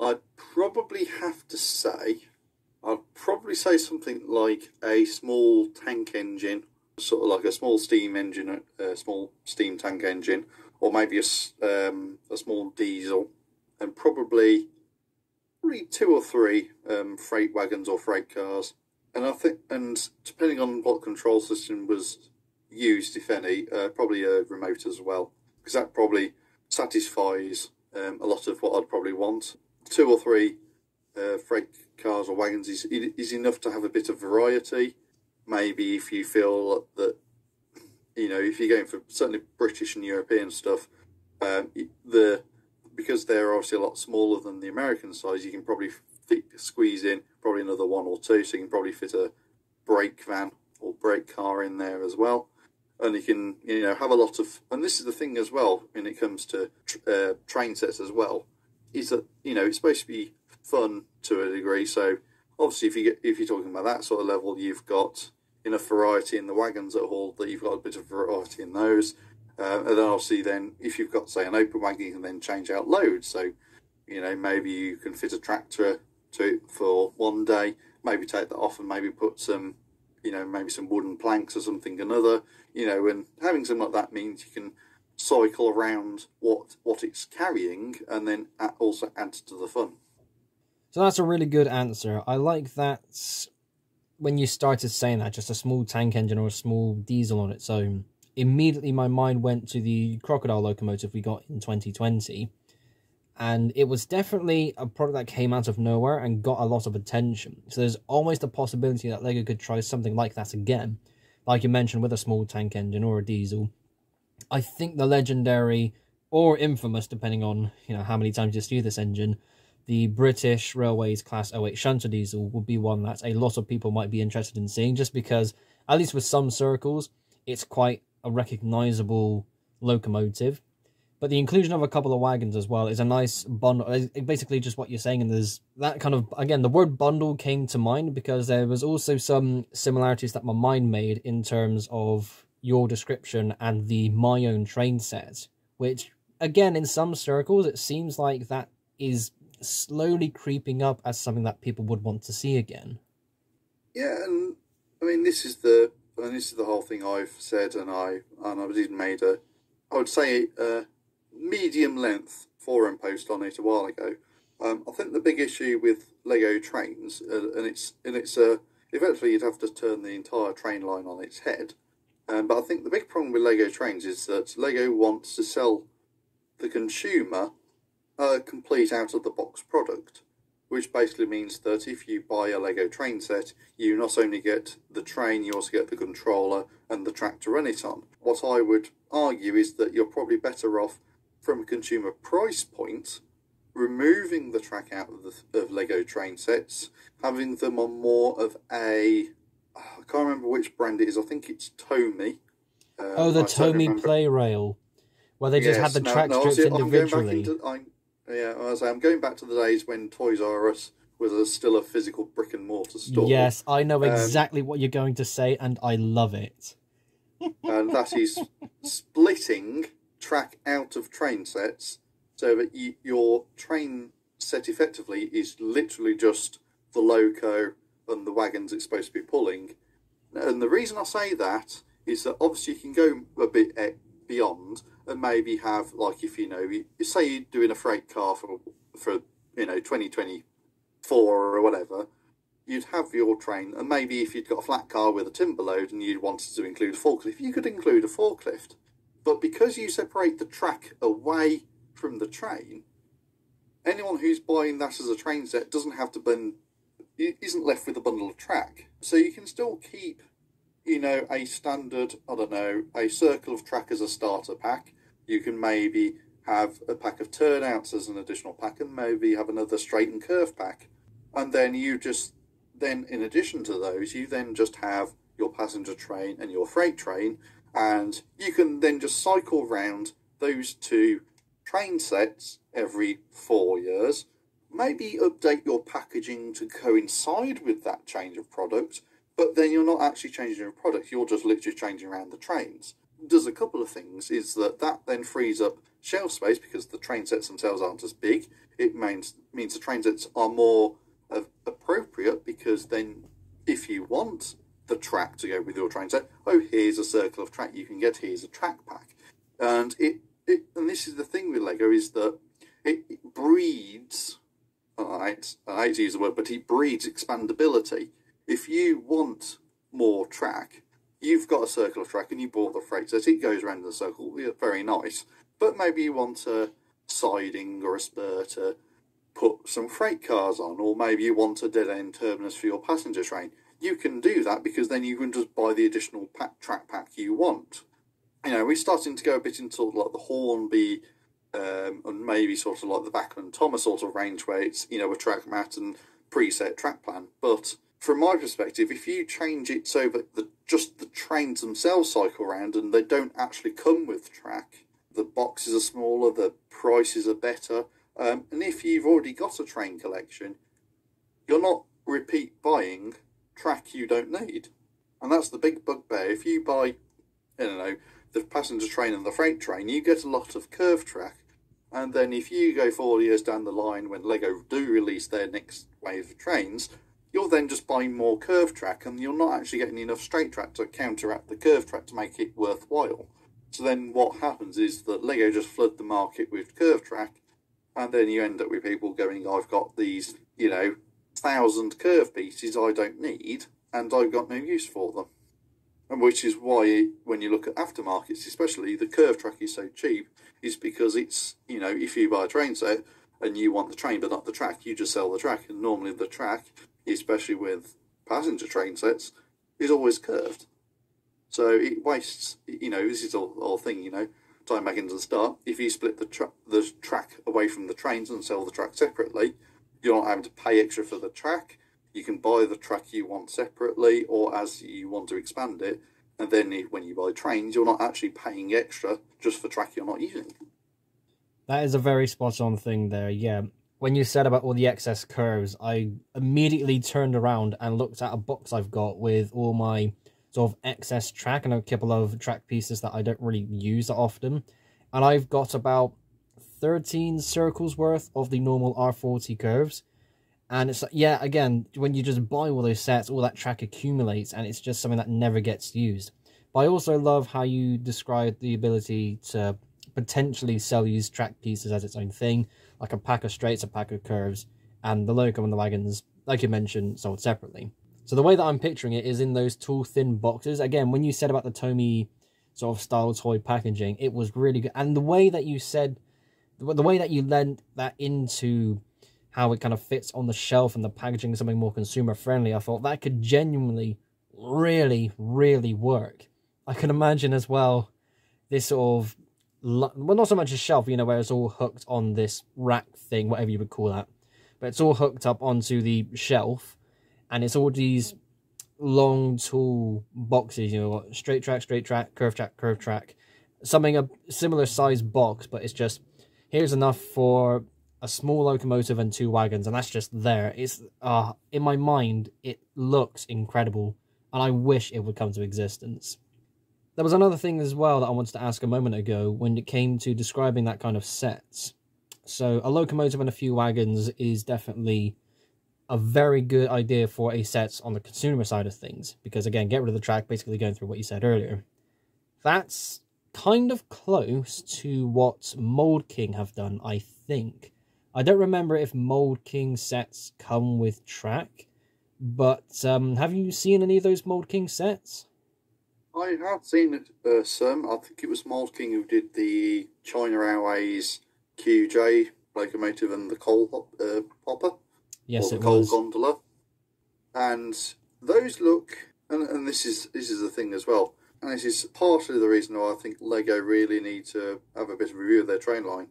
S2: I'd probably have to say I'd probably say something like a small tank engine, sort of like a small steam engine, a small steam tank engine, or maybe a, um, a small diesel, and probably probably two or three um, freight wagons or freight cars. And I think, and depending on what control system was used, if any, uh, probably a remote as well, because that probably satisfies um, a lot of what I'd probably want. Two or three uh, freight cars or wagons is, is enough to have a bit of variety. Maybe if you feel that, you know, if you're going for certainly British and European stuff, um, the because they're obviously a lot smaller than the American size, you can probably fit, squeeze in probably another one or two, so you can probably fit a brake van or brake car in there as well. And you can, you know, have a lot of, and this is the thing as well when it comes to uh, train sets as well, is that you know it's supposed to be fun to a degree. So obviously, if you get, if you're talking about that sort of level, you've got enough variety in the wagons at Hall that you've got a bit of variety in those. Uh, and then obviously, then if you've got say an open wagon, you can then change out loads. So you know maybe you can fit a tractor to it for one day. Maybe take that off and maybe put some, you know, maybe some wooden planks or something another. You know, and having something like that means you can cycle around what what it's carrying and then also add to the fun.
S1: So that's a really good answer. I like that when you started saying that, just a small tank engine or a small diesel on its own. Immediately, my mind went to the crocodile locomotive we got in 2020. And it was definitely a product that came out of nowhere and got a lot of attention. So there's almost a possibility that LEGO could try something like that again. Like you mentioned, with a small tank engine or a diesel. I think the legendary or infamous, depending on you know how many times you see this engine, the British Railways Class 08 shunter diesel would be one that a lot of people might be interested in seeing, just because, at least with some circles, it's quite a recognizable locomotive. But the inclusion of a couple of wagons as well is a nice bundle. Basically, just what you're saying, and there's that kind of again. The word bundle came to mind because there was also some similarities that my mind made in terms of your description and the my own train set, which again in some circles it seems like that is slowly creeping up as something that people would want to see again.
S2: Yeah, and I mean, this is the and this is the whole thing I've said, and I and I've even made a, I would say a medium length forum post on it a while ago. Um, I think the big issue with Lego trains, uh, and it's and it's uh, eventually you'd have to turn the entire train line on its head. Um, but I think the big problem with Lego trains is that Lego wants to sell the consumer a complete out of the box product, which basically means that if you buy a Lego train set, you not only get the train, you also get the controller and the track to run it on. What I would argue is that you're probably better off from a consumer price point removing the track out of the of Lego train sets, having them on more of a I can't remember which brand it is. I think it's Tomy.
S1: Um, oh, the Tomy Plarail, where they just yes, had the no, track no, strips individually.
S2: Into, I'm, yeah, I was, I'm going back to the days when Toys R Us was a, still a physical brick and mortar store.
S1: Yes, I know um, exactly um, what you're going to say, and I love it.
S2: and that is splitting track out of train sets so that you, your train set effectively is literally just the loco and the wagons it's supposed to be pulling. And the reason I say that is that obviously you can go a bit eh, beyond and maybe have like if you know you say you're doing a freight car for for you know 2024 or whatever you'd have your train and maybe if you'd got a flat car with a timber load and you wanted to include a forklift you could include a forklift but because you separate the track away from the train anyone who's buying that as a train set doesn't have to bend isn't left with a bundle of track. So you can still keep, you know, a standard, I don't know, a circle of track as a starter pack. You can maybe have a pack of turnouts as an additional pack and maybe have another straight and curve pack. And then you just, then in addition to those, you then just have your passenger train and your freight train. And you can then just cycle round those two train sets every four years maybe update your packaging to coincide with that change of product, but then you're not actually changing your product, you're just literally changing around the trains. Does a couple of things is that that then frees up shelf space because the train sets themselves aren't as big. It means means the train sets are more uh, appropriate because then if you want the track to go with your train set, oh here's a circle of track you can get, here's a track pack. And it, it and this is the thing with Lego is that it, it breeds I hate, I hate to use the word, but it breeds expandability. If you want more track, you've got a circle of track and you bought the freight set, it goes around the circle, very nice. But maybe you want a siding or a spur to put some freight cars on, or maybe you want a dead end terminus for your passenger train. You can do that because then you can just buy the additional pack, track pack you want. You know, we're starting to go a bit into like the Hornby um, and maybe sort of like the Bachmann Thomas sort of range where it's you know a track mat and preset track plan. But from my perspective, if you change it so that the just the trains themselves cycle around and they don't actually come with track, the boxes are smaller, the prices are better, um, and if you've already got a train collection, you're not repeat buying track you don't need, and that's the big bugbear. If you buy, I don't know, the passenger train and the freight train, you get a lot of curve track and then if you go four years down the line when Lego do release their next wave of trains, you're then just buying more curve track and you're not actually getting enough straight track to counteract the curve track to make it worthwhile. So then what happens is that Lego just flood the market with curve track and then you end up with people going, I've got these, you know, thousand curve pieces I don't need and I've got no use for them. And which is why when you look at aftermarkets especially, the curve track is so cheap is because it's, you know, if you buy a train set and you want the train but not the track, you just sell the track. And normally the track, especially with passenger train sets, is always curved. So it wastes, you know, this is the thing, you know, time back into the start. If you split the, tra- the track away from the trains and sell the track separately, you're not having to pay extra for the track. You can buy the track you want separately or as you want to expand it and then when you buy trains, you're not actually paying extra just for track you're not using.
S1: That is a very spot on thing there, yeah. When you said about all the excess curves, I immediately turned around and looked at a box I've got with all my sort of excess track and a couple of track pieces that I don't really use that often. And I've got about 13 circles worth of the normal R40 curves. And it's like, yeah, again, when you just buy all those sets, all that track accumulates, and it's just something that never gets used. But I also love how you described the ability to potentially sell used track pieces as its own thing, like a pack of straights, a pack of curves, and the loco and the wagons, like you mentioned, sold separately. So the way that I'm picturing it is in those tall, thin boxes. Again, when you said about the Tomy sort of style toy packaging, it was really good. And the way that you said, the way that you lent that into how it kind of fits on the shelf and the packaging is something more consumer friendly, I thought that could genuinely, really, really work. I can imagine as well this sort of, well, not so much a shelf, you know, where it's all hooked on this rack thing, whatever you would call that, but it's all hooked up onto the shelf and it's all these long, tall boxes, you know, straight track, straight track, curve track, curve track, something a similar size box, but it's just here's enough for a small locomotive and two wagons, and that's just there. It's uh in my mind, it looks incredible, and I wish it would come to existence. There was another thing as well that I wanted to ask a moment ago when it came to describing that kind of set. So a locomotive and a few wagons is definitely a very good idea for a set on the consumer side of things. Because again, get rid of the track, basically going through what you said earlier. That's kind of close to what Mould King have done, I think. I don't remember if Mould King sets come with track, but um, have you seen any of those Mould King sets?
S2: I have seen it, uh, some. I think it was Mould King who did the China Railways QJ locomotive and the coal uh, hopper.
S1: Yes,
S2: or
S1: it
S2: the coal
S1: was.
S2: gondola. And those look, and, and this is this is the thing as well, and this is partially the reason why I think Lego really need to have a bit of a review of their train line.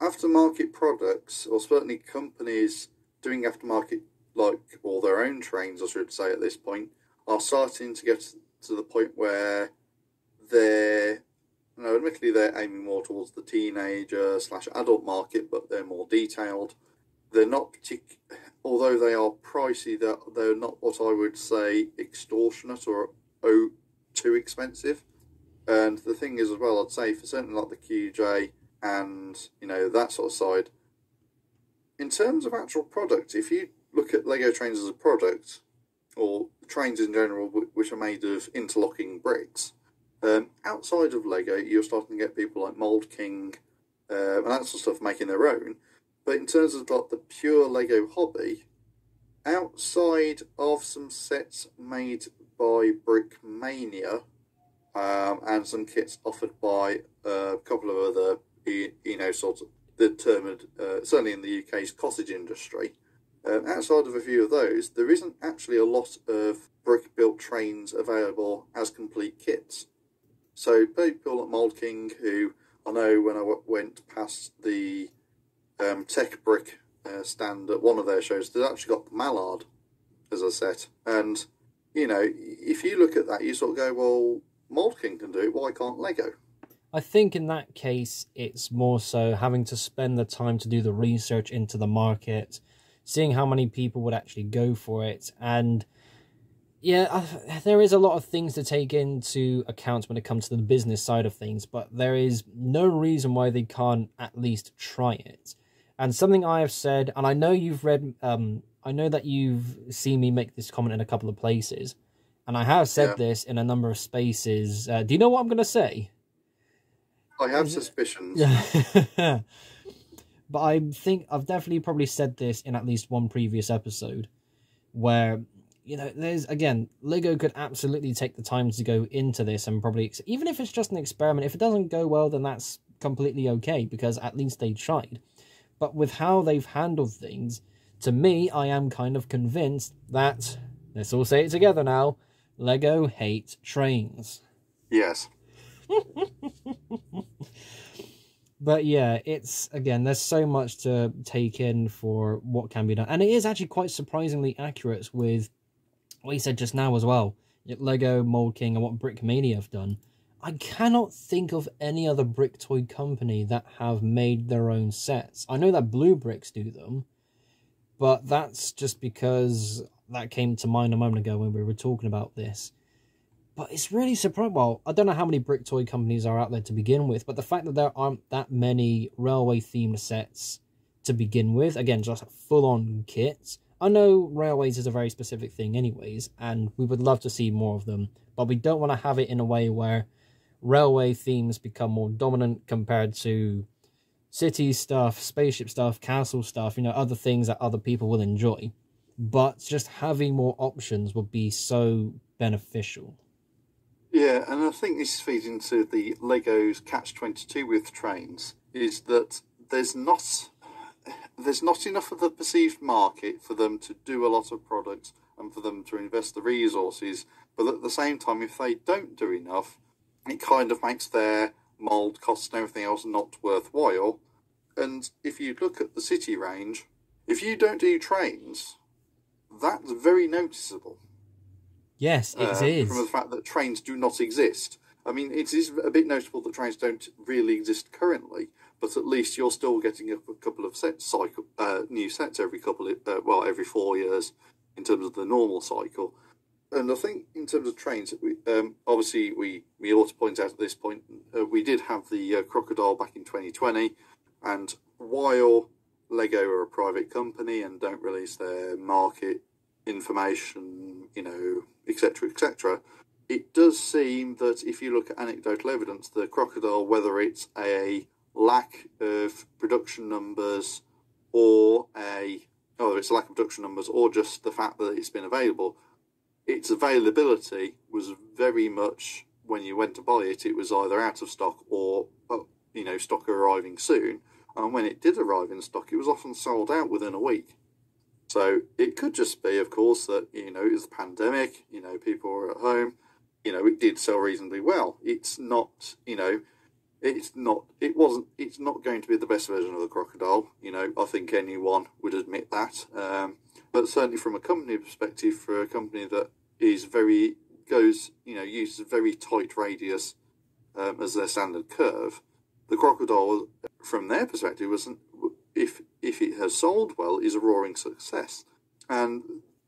S2: Aftermarket products, or certainly companies doing aftermarket like or their own trains, I should say at this point, are starting to get to the point where they're you know, admittedly they're aiming more towards the teenager slash adult market, but they're more detailed. They're not partic- although they are pricey, they're, they're not what I would say extortionate or oh, too expensive. And the thing is, as well, I'd say for something like the QJ and you know that sort of side, in terms of actual product, if you look at Lego trains as a product, or trains in general, which are made of interlocking bricks, um, outside of Lego, you're starting to get people like Mould King uh, and that sort of stuff making their own. But in terms of like the pure Lego hobby, outside of some sets made by Brickmania um, and some kits offered by a couple of other, you you know, sort of determined, uh, certainly in the UK's cottage industry, um, outside of a few of those, there isn't actually a lot of brick built trains available as complete kits. So people at Mould King, who I know when I went past the um, Tech Brick uh, stand at one of their shows, they've actually got the Mallard as a set. And, you know, if you look at that, you sort of go, well, Mould King can do it, why can't Lego?
S1: I think in that case, it's more so having to spend the time to do the research into the market, seeing how many people would actually go for it, and yeah, I, there is a lot of things to take into account when it comes to the business side of things, but there is no reason why they can't at least try it. And something I have said, and I know you've read, um, I know that you've seen me make this comment in a couple of places, and I have said
S2: Yeah.
S1: this in a number of spaces. Uh, do you know what I'm going to say?
S2: I have
S1: Is
S2: suspicions.
S1: Yeah. but I think I've definitely probably said this in at least one previous episode where you know there's again Lego could absolutely take the time to go into this and probably even if it's just an experiment if it doesn't go well then that's completely okay because at least they tried. But with how they've handled things to me I am kind of convinced that let's all say it together now Lego hate trains.
S2: Yes.
S1: But yeah, it's again, there's so much to take in for what can be done. And it is actually quite surprisingly accurate with what you said just now as well. Lego, Mould King, and what Brickmania have done. I cannot think of any other brick toy company that have made their own sets. I know that BlueBrixx do them, but that's just because that came to mind a moment ago when we were talking about this. But it's really surprising. Well, I don't know how many brick toy companies are out there to begin with, but the fact that there aren't that many railway themed sets to begin with, again, just full on kits, I know railways is a very specific thing, anyways, and we would love to see more of them, but we don't want to have it in a way where railway themes become more dominant compared to city stuff, spaceship stuff, castle stuff, you know, other things that other people will enjoy. But just having more options would be so beneficial.
S2: Yeah, and I think this feeds into the Lego's catch twenty two with trains is that there's not there's not enough of the perceived market for them to do a lot of products and for them to invest the resources. But at the same time, if they don't do enough, it kind of makes their mould costs and everything else not worthwhile. And if you look at the city range, if you don't do trains, that's very noticeable.
S1: Yes, it uh, is.
S2: From the fact that trains do not exist. I mean, it is a bit notable that trains don't really exist currently, but at least you're still getting a, a couple of set cycle, uh, new sets every couple of, uh, well, every four years in terms of the normal cycle. And I think in terms of trains, we, um, obviously we, we ought to point out at this point, uh, we did have the uh, Crocodile back in 2020, and while Lego are a private company and don't release their market information, you know, etc., etc., it does seem that if you look at anecdotal evidence, the Crocodile, whether it's a lack of production numbers or a oh, it's a lack of production numbers or just the fact that it's been available, its availability was very much when you went to buy it, it was either out of stock or uh, you know stock arriving soon. And when it did arrive in stock, it was often sold out within a week. So it could just be, of course, that you know it was the pandemic. You know, people were at home. You know, it did sell reasonably well. It's not, you know, it's not. It wasn't. It's not going to be the best version of the crocodile. You know, I think anyone would admit that. Um, but certainly from a company perspective, for a company that is very goes, you know, uses a very tight radius um, as their standard curve, the crocodile, from their perspective, wasn't. If if it has sold well, is a roaring success, and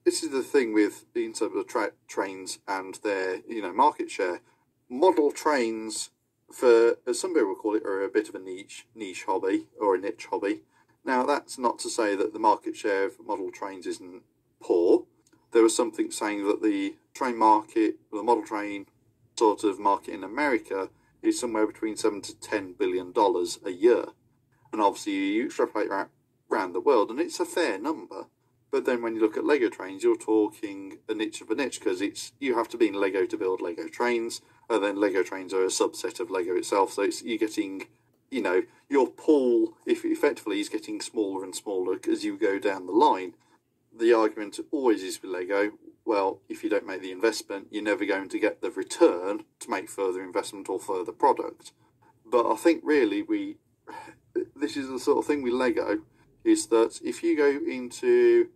S2: this is the thing with in terms of tra- trains and their you know market share. Model trains, for as some people call it, are a bit of a niche niche hobby or a niche hobby. Now, that's not to say that the market share of model trains isn't poor. There was something saying that the train market, the model train sort of market in America, is somewhere between seven to ten billion dollars a year. And obviously, you extrapolate around the world, and it's a fair number. But then when you look at Lego trains, you're talking a niche of a niche because it's you have to be in Lego to build Lego trains, and then Lego trains are a subset of Lego itself. So it's you're getting you know, your pool, if effectively is getting smaller and smaller as you go down the line. The argument always is with Lego, well, if you don't make the investment, you're never going to get the return to make further investment or further product. But I think really we, this is the sort of thing with Lego, is that if you go into,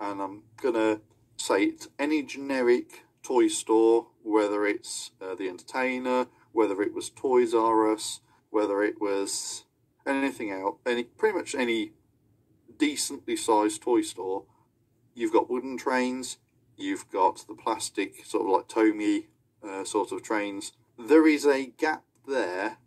S2: and I'm gonna say it, any generic toy store, whether it's uh, the Entertainer, whether it was Toys R Us, whether it was anything out, any pretty much any decently sized toy store, you've got wooden trains, you've got the plastic sort of like Tomy uh, sort of trains. There is a gap there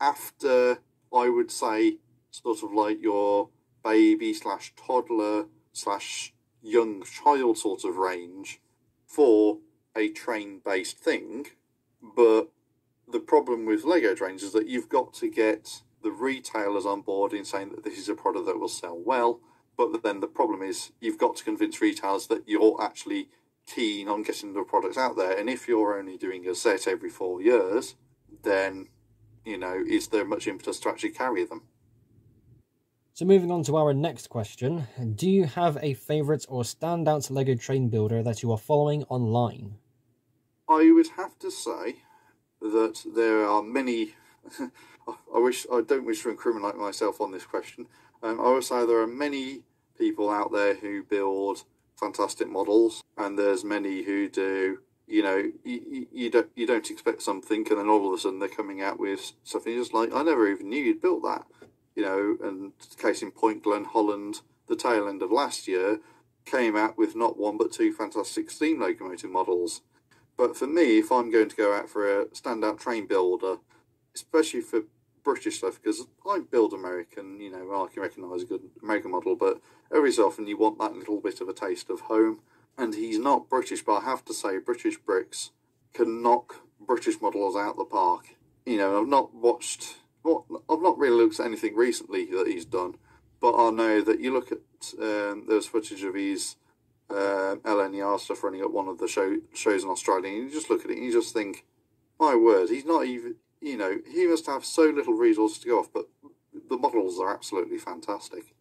S2: after I would say sort of like your baby slash toddler slash young child sort of range for a train based thing, but the problem with Lego trains is that you've got to get the retailers on board in saying that this is a product that will sell well. But then the problem is you've got to convince retailers that you're actually keen on getting the products out there. And if you're only doing a set every four years, then, you know, is there much impetus to actually carry them?
S1: So moving on to our next question, do you have a favourite or standout Lego train builder that you are following online?
S2: I would have to say that there are many. I wish I don't wish to incriminate myself on this question. Um, I would say there are many people out there who build fantastic models, and there's many who do. You know, you, you don't you don't expect something, and then all of a sudden they're coming out with something just like I never even knew you'd built that. You know, and case in point, Glenn Holland, the tail end of last year, came out with not one but two fantastic steam locomotive models but for me, if I'm going to go out for a standout train builder, especially for British stuff because I build American, you know, I can recognise a good American model, but every so often you want that little bit of a taste of home. And he's not British, but I have to say, British bricks can knock British models out the park. You know, I've not watched, well, I've not really looked at anything recently that he's done, but I know that you look at um, there's footage of his um, LNER stuff running at one of the show, shows in Australia, and you just look at it and you just think, my word, he's not even, you know, he must have so little resources to go off, but the models are absolutely fantastic.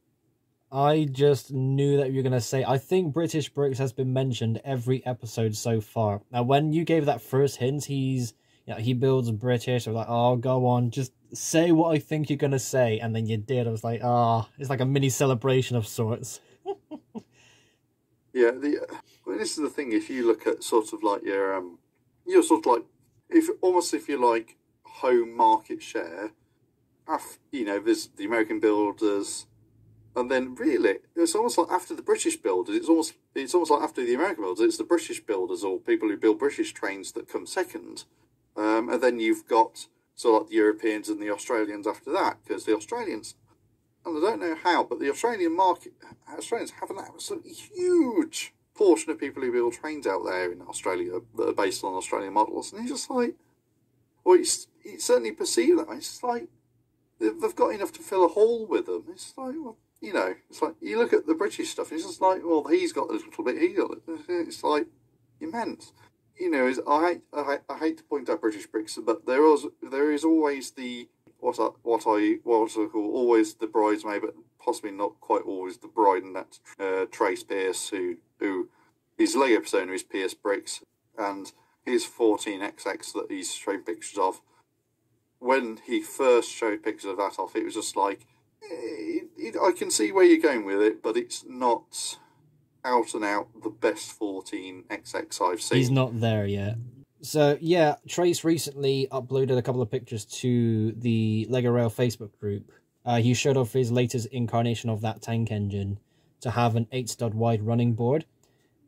S1: I just knew that you were going to say, I think British Bricks has been mentioned every episode so far. Now, when you gave that first hint, he's, you know, he builds British, I was like, oh, go on, just say what I think you're going to say. And then you did. I was like, ah, oh, it's like a mini celebration of sorts.
S2: yeah, the, well, this is the thing, if you look at sort of like your, um, you're sort of like, if almost if you like home market share, you know, there's the American builders, and then really it's almost like after the British builders, it's almost it's almost like after the American builders, it's the British builders or people who build British trains that come second, um, and then you've got of like the Europeans and the Australians after that because the Australians, and I don't know how, but the Australian market Australians have an absolutely huge portion of people who build trains out there in Australia that are based on Australian models, and it's just like, well, it's, it's certainly perceived that way. It's like they've got enough to fill a hole with them. It's like, well, you know, it's like you look at the British stuff, it's just like, well, he's got a little bit, he got it. It's like immense. You know, is I hate, I hate, I hate to point out British bricks, but there is there is always the what I what I what I call always the bridesmaid, but possibly not quite always the bride, and that's uh, Trace Pierce, who who his Lego persona is Pierce Bricks, and his 14XX that he's showing pictures of. When he first showed pictures of that off, it was just like it, it, I can see where you're going with it, but it's not out and out the best 14XX I've seen.
S1: He's not there yet. So yeah, Trace recently uploaded a couple of pictures to the Lego Rail Facebook group. Uh, he showed off his latest incarnation of that tank engine to have an 8 stud wide running board.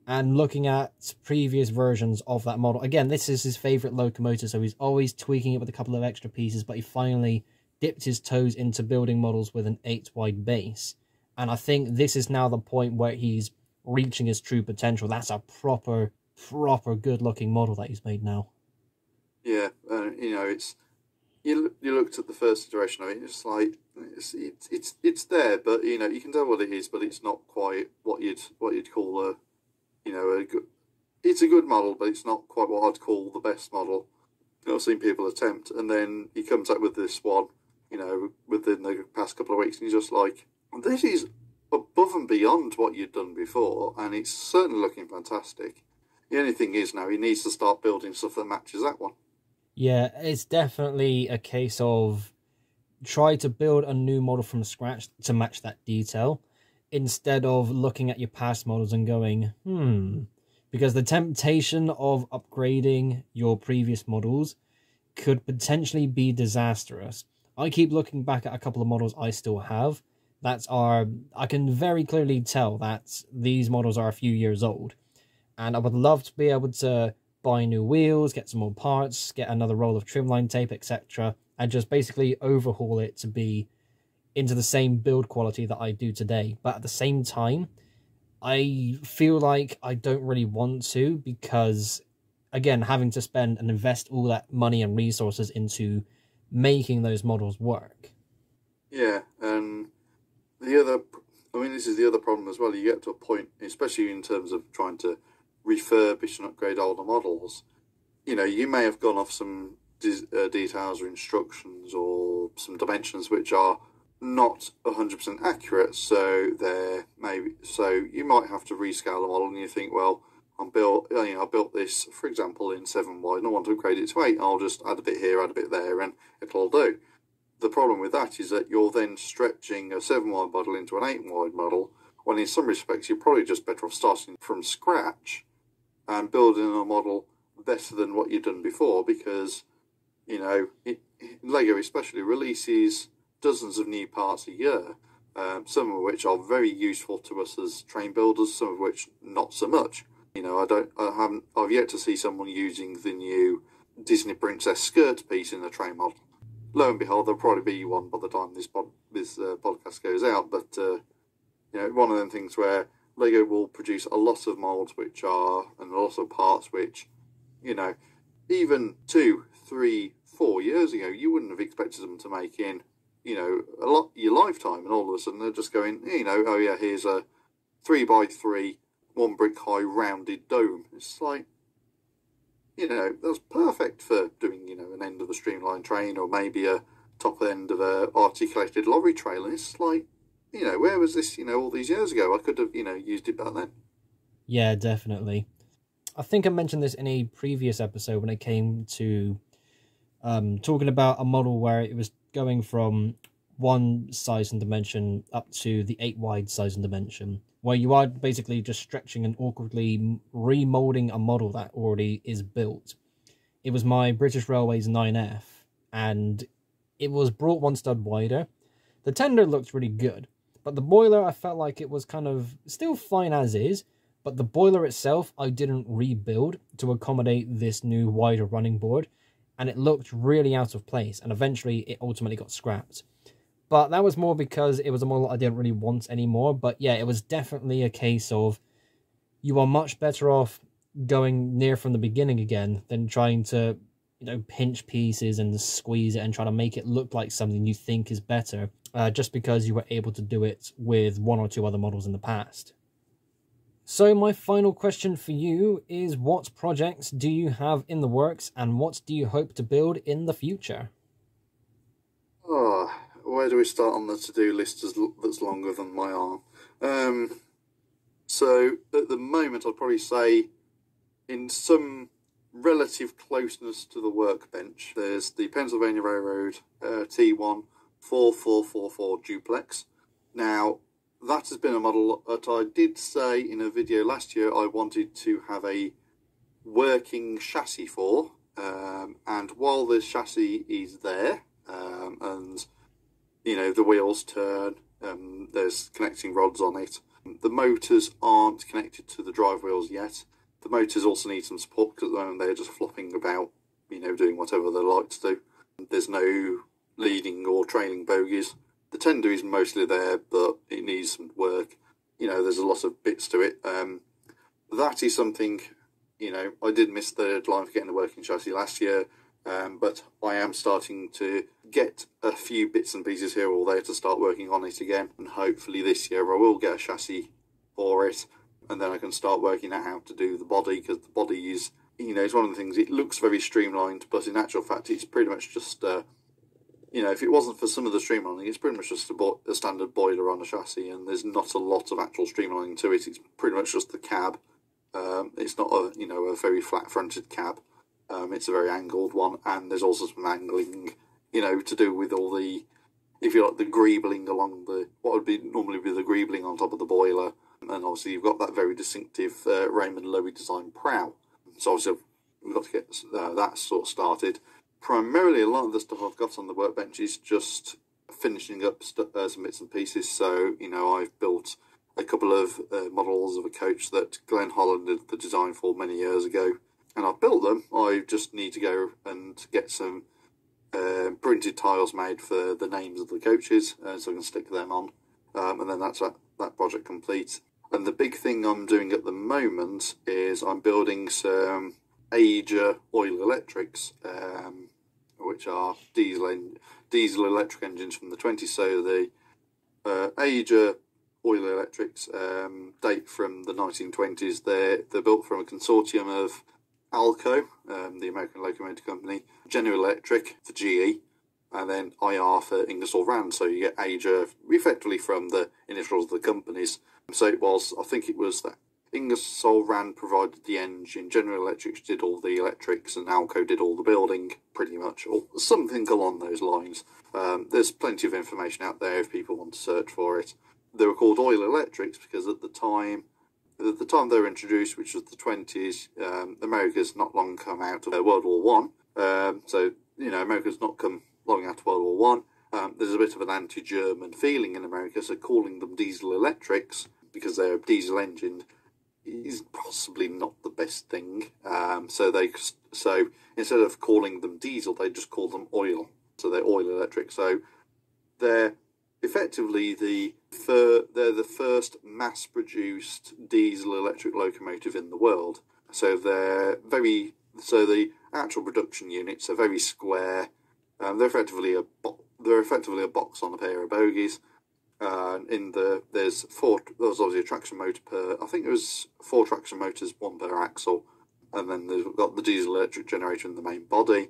S1: And looking at previous versions of that model, again, this is his favorite locomotive, so he's always tweaking it with a couple of extra pieces, but he finally dipped his toes into building models with an 8 wide base. And I think this is now the point where he's reaching his true potential. That's a proper, proper good looking model that he's made now.
S2: Yeah, uh, you know, it's you you looked at the first iteration of it, it's like it's, it's it's it's there, but you know you can tell what it is, but it's not quite what you'd what you'd call a you know a good. It's a good model, but it's not quite what I'd call the best model. I've seen people attempt, and then he comes up with this one you know, within the past couple of weeks, and you're just like, this is above and beyond what you'd done before, and it's certainly looking fantastic. The only thing is now he needs to start building stuff that matches that one.
S1: Yeah, it's definitely a case of try to build a new model from scratch to match that detail instead of looking at your past models and going, hmm. Because the temptation of upgrading your previous models could potentially be disastrous. I keep looking back at a couple of models I still have that are, I can very clearly tell that these models are a few years old. And I would love to be able to buy new wheels, get some more parts, get another roll of trimline tape, etc. And just basically overhaul it to be into the same build quality that I do today. But at the same time, I feel like I don't really want to because, again, having to spend and invest all that money and resources into making those models work.
S2: Yeah, and the other, I mean, this is the other problem as well. You get to a point, especially in terms of trying to refurbish and upgrade older models. You know, you may have gone off some uh, details or instructions or some dimensions which are not 100% accurate so they're maybe so you might have to rescale the model and you think well I'm built, you know, I built this, for example, in 7 wide and I want to upgrade it to 8. I'll just add a bit here, add a bit there, and it'll do. The problem with that is that you're then stretching a 7 wide model into an 8 wide model, when in some respects you're probably just better off starting from scratch and building a model better than what you've done before because, you know, it, Lego especially releases dozens of new parts a year. Um, some of which are very useful to us as train builders, some of which not so much. You know, I don't, I haven't, I've yet to see someone using the new Disney Princess skirt piece in the train model. Lo and behold, there'll probably be one by the time this pod, this uh, podcast goes out. But uh, you know, one of them things where Lego will produce a lot of molds which are and a lot of parts which, you know, even two, three, four years ago, you wouldn't have expected them to make in, you know, a lot your lifetime, and all of a sudden they're just going, you know, oh yeah, here's a three by three, one brick high rounded dome. It's like, you know, that's perfect for doing, you know, an end of a streamlined train or maybe a top end of a articulated lorry trail. And it's like, you know, where was this, you know, all these years ago? I could have, you know, used it back then.
S1: Yeah, definitely. I think I mentioned this in a previous episode when it came to um, talking about a model where it was going from one size and dimension up to the eight wide size and dimension, where you are basically just stretching and awkwardly remolding a model that already is built. It was my British Railways 9F, and it was brought one stud wider. The tender looked really good, but the boiler I felt like it was kind of still fine as is, but the boiler itself I didn't rebuild to accommodate this new wider running board, and it looked really out of place, and eventually it ultimately got scrapped. But that was more because it was a model I didn't really want anymore. But yeah, it was definitely a case of you are much better off going near from the beginning again than trying to, you know, pinch pieces and squeeze it and try to make it look like something you think is better, uh, just because you were able to do it with one or two other models in the past. So, my final question for you is what projects do you have in the works and what do you hope to build in the future?
S2: Oh, where do we start on the to do list that's longer than my arm? Um, so, at the moment, I'd probably say in some relative closeness to the workbench, there's the Pennsylvania Railroad uh, T1 4444 duplex. Now, that has been a model that I did say in a video last year I wanted to have a working chassis for. Um, and while the chassis is there, um, and you know the wheels turn, um, there's connecting rods on it. The motors aren't connected to the drive wheels yet. The motors also need some support because at the moment they're just flopping about, you know, doing whatever they like to do. There's no leading or trailing bogies the tender is mostly there, but it needs some work. You know, there's a lot of bits to it. Um, that is something, you know, I did miss the deadline for getting the working chassis last year, um, but I am starting to get a few bits and pieces here or there to start working on it again. And hopefully this year I will get a chassis for it, and then I can start working out how to do the body because the body is, you know, it's one of the things. It looks very streamlined, but in actual fact, it's pretty much just. Uh, you know, if it wasn't for some of the streamlining, it's pretty much just a, bo- a, standard boiler on a chassis, and there's not a lot of actual streamlining to it. It's pretty much just the cab. Um, it's not a you know a very flat fronted cab. Um, it's a very angled one, and there's also some angling, you know, to do with all the, if you like, the greebling along the what would be normally be the greebling on top of the boiler, and obviously you've got that very distinctive uh, Raymond Loewy design prow. So obviously we've got to get uh, that sort of started primarily a lot of the stuff I've got on the workbench is just finishing up st- uh, some bits and pieces. So, you know, I've built a couple of uh, models of a coach that Glenn Holland did the design for many years ago, and I've built them. I just need to go and get some uh, printed tiles made for the names of the coaches, uh, so I can stick them on, um, and then that's that, that project complete. And the big thing I'm doing at the moment is I'm building some AGEIR oil electrics. Um, which are diesel en- diesel electric engines from the 20s. So the uh, AGEIR oil electrics um, date from the 1920s. They're they're built from a consortium of Alco, um, the American locomotive company, General Electric for GE, and then IR for Ingersoll Rand. So you get AGEIR effectively from the initials of the companies. So it was, I think it was that Ingersoll Rand provided the engine, General Electric did all the electrics, and Alco did all the building, pretty much, or something along those lines. Um, there's plenty of information out there if people want to search for it. They were called oil electrics because at the time, at the time they were introduced, which was the 20s, um, America's not long come out of World War One. Um, so you know, America's not come long out of World War One. Um, there's a bit of an anti-German feeling in America, so calling them diesel electrics because they're diesel engined is possibly not the best thing. Um, so they so instead of calling them diesel, they just call them oil. so they're oil electric. So they're effectively the they're the first mass-produced diesel electric locomotive in the world. So they're very so the actual production units are very square. Um, they're effectively a bo- they're effectively a box on a pair of bogies. Uh, in the there's four there's obviously a traction motor per I think it was four traction motors, one per axle, and then they've got the diesel electric generator in the main body,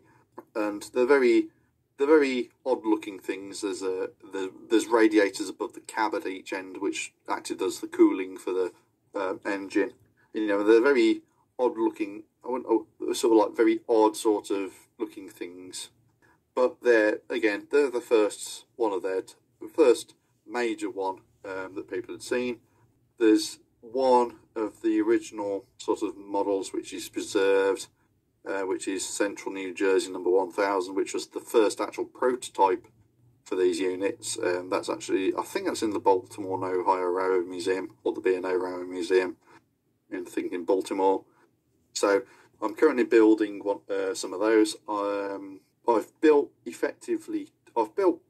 S2: and they're very they're very odd looking things. There's a the, there's radiators above the cab at each end, which acted as the cooling for the uh, engine. You know, they're very odd looking. I want oh, sort of like very odd sort of looking things, but they're again they're the first one of their the first major one um, that people had seen. There's one of the original sort of models which is preserved uh, which is Central New Jersey number 1000, which was the first actual prototype for these units. Um, that's actually, I think that's in the Baltimore and Ohio Railroad Museum or the B&O Railroad Museum in thinking Baltimore. So I'm currently building one, uh, some of those. Um, I've built effectively, I've built,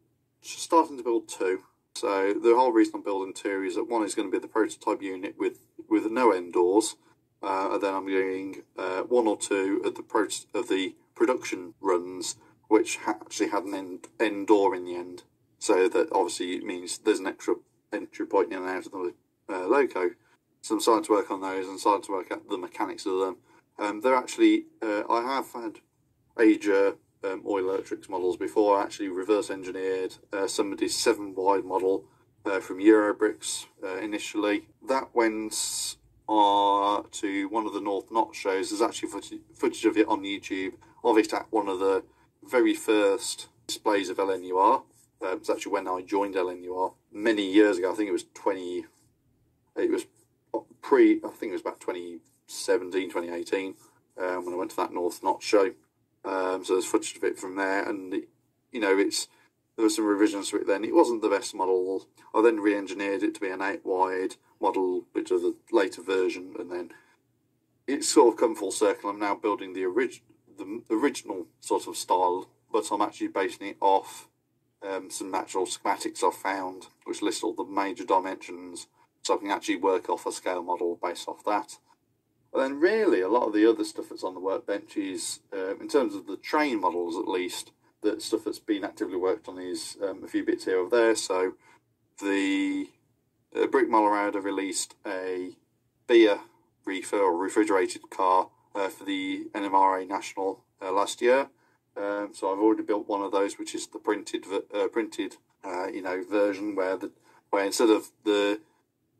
S2: starting to build two. So the whole reason I'm building two is that one is going to be the prototype unit with, with no end doors uh, and then I'm doing uh, one or two of the pro- of the production runs, which ha- actually had an end, end door in the end, so that obviously means there's an extra entry point in and out of the uh, loco. So I'm starting to work on those and starting to work out the mechanics of them. Um, they're actually uh, I have had AGEIR um, oil electrics models before. I actually reverse engineered uh, somebody's seven wide model uh, from Eurobricks initially. That went uh, to one of the North Knot shows. There's actually footage, footage of it on YouTube of it at one of the very first displays of LNUR. Uh, it's actually when I joined LNUR many years ago. I think it was 20. It was pre. I think it was about 2017, 2018 um, when I went to that North Knot show. Um, so there's footage of it from there, and you know it's there were some revisions to it then. It wasn't the best model. I then re-engineered it to be an eight wide model, which is a later version, and then it's sort of come full circle. I'm now building the, orig- the original sort of style, but I'm actually basing it off um, some natural schematics I've found, which list all the major dimensions, so I can actually work off a scale model based off that. And then, really, a lot of the other stuff that's on the workbench is, uh, in terms of the train models at least, that stuff that's been actively worked on is um, a few bits here or there. So, the uh, Brick Colorado released a beer reefer or refrigerated car uh, for the NMRA National uh, last year. Um, so I've already built one of those, which is the printed uh, printed uh, you know version where the where instead of the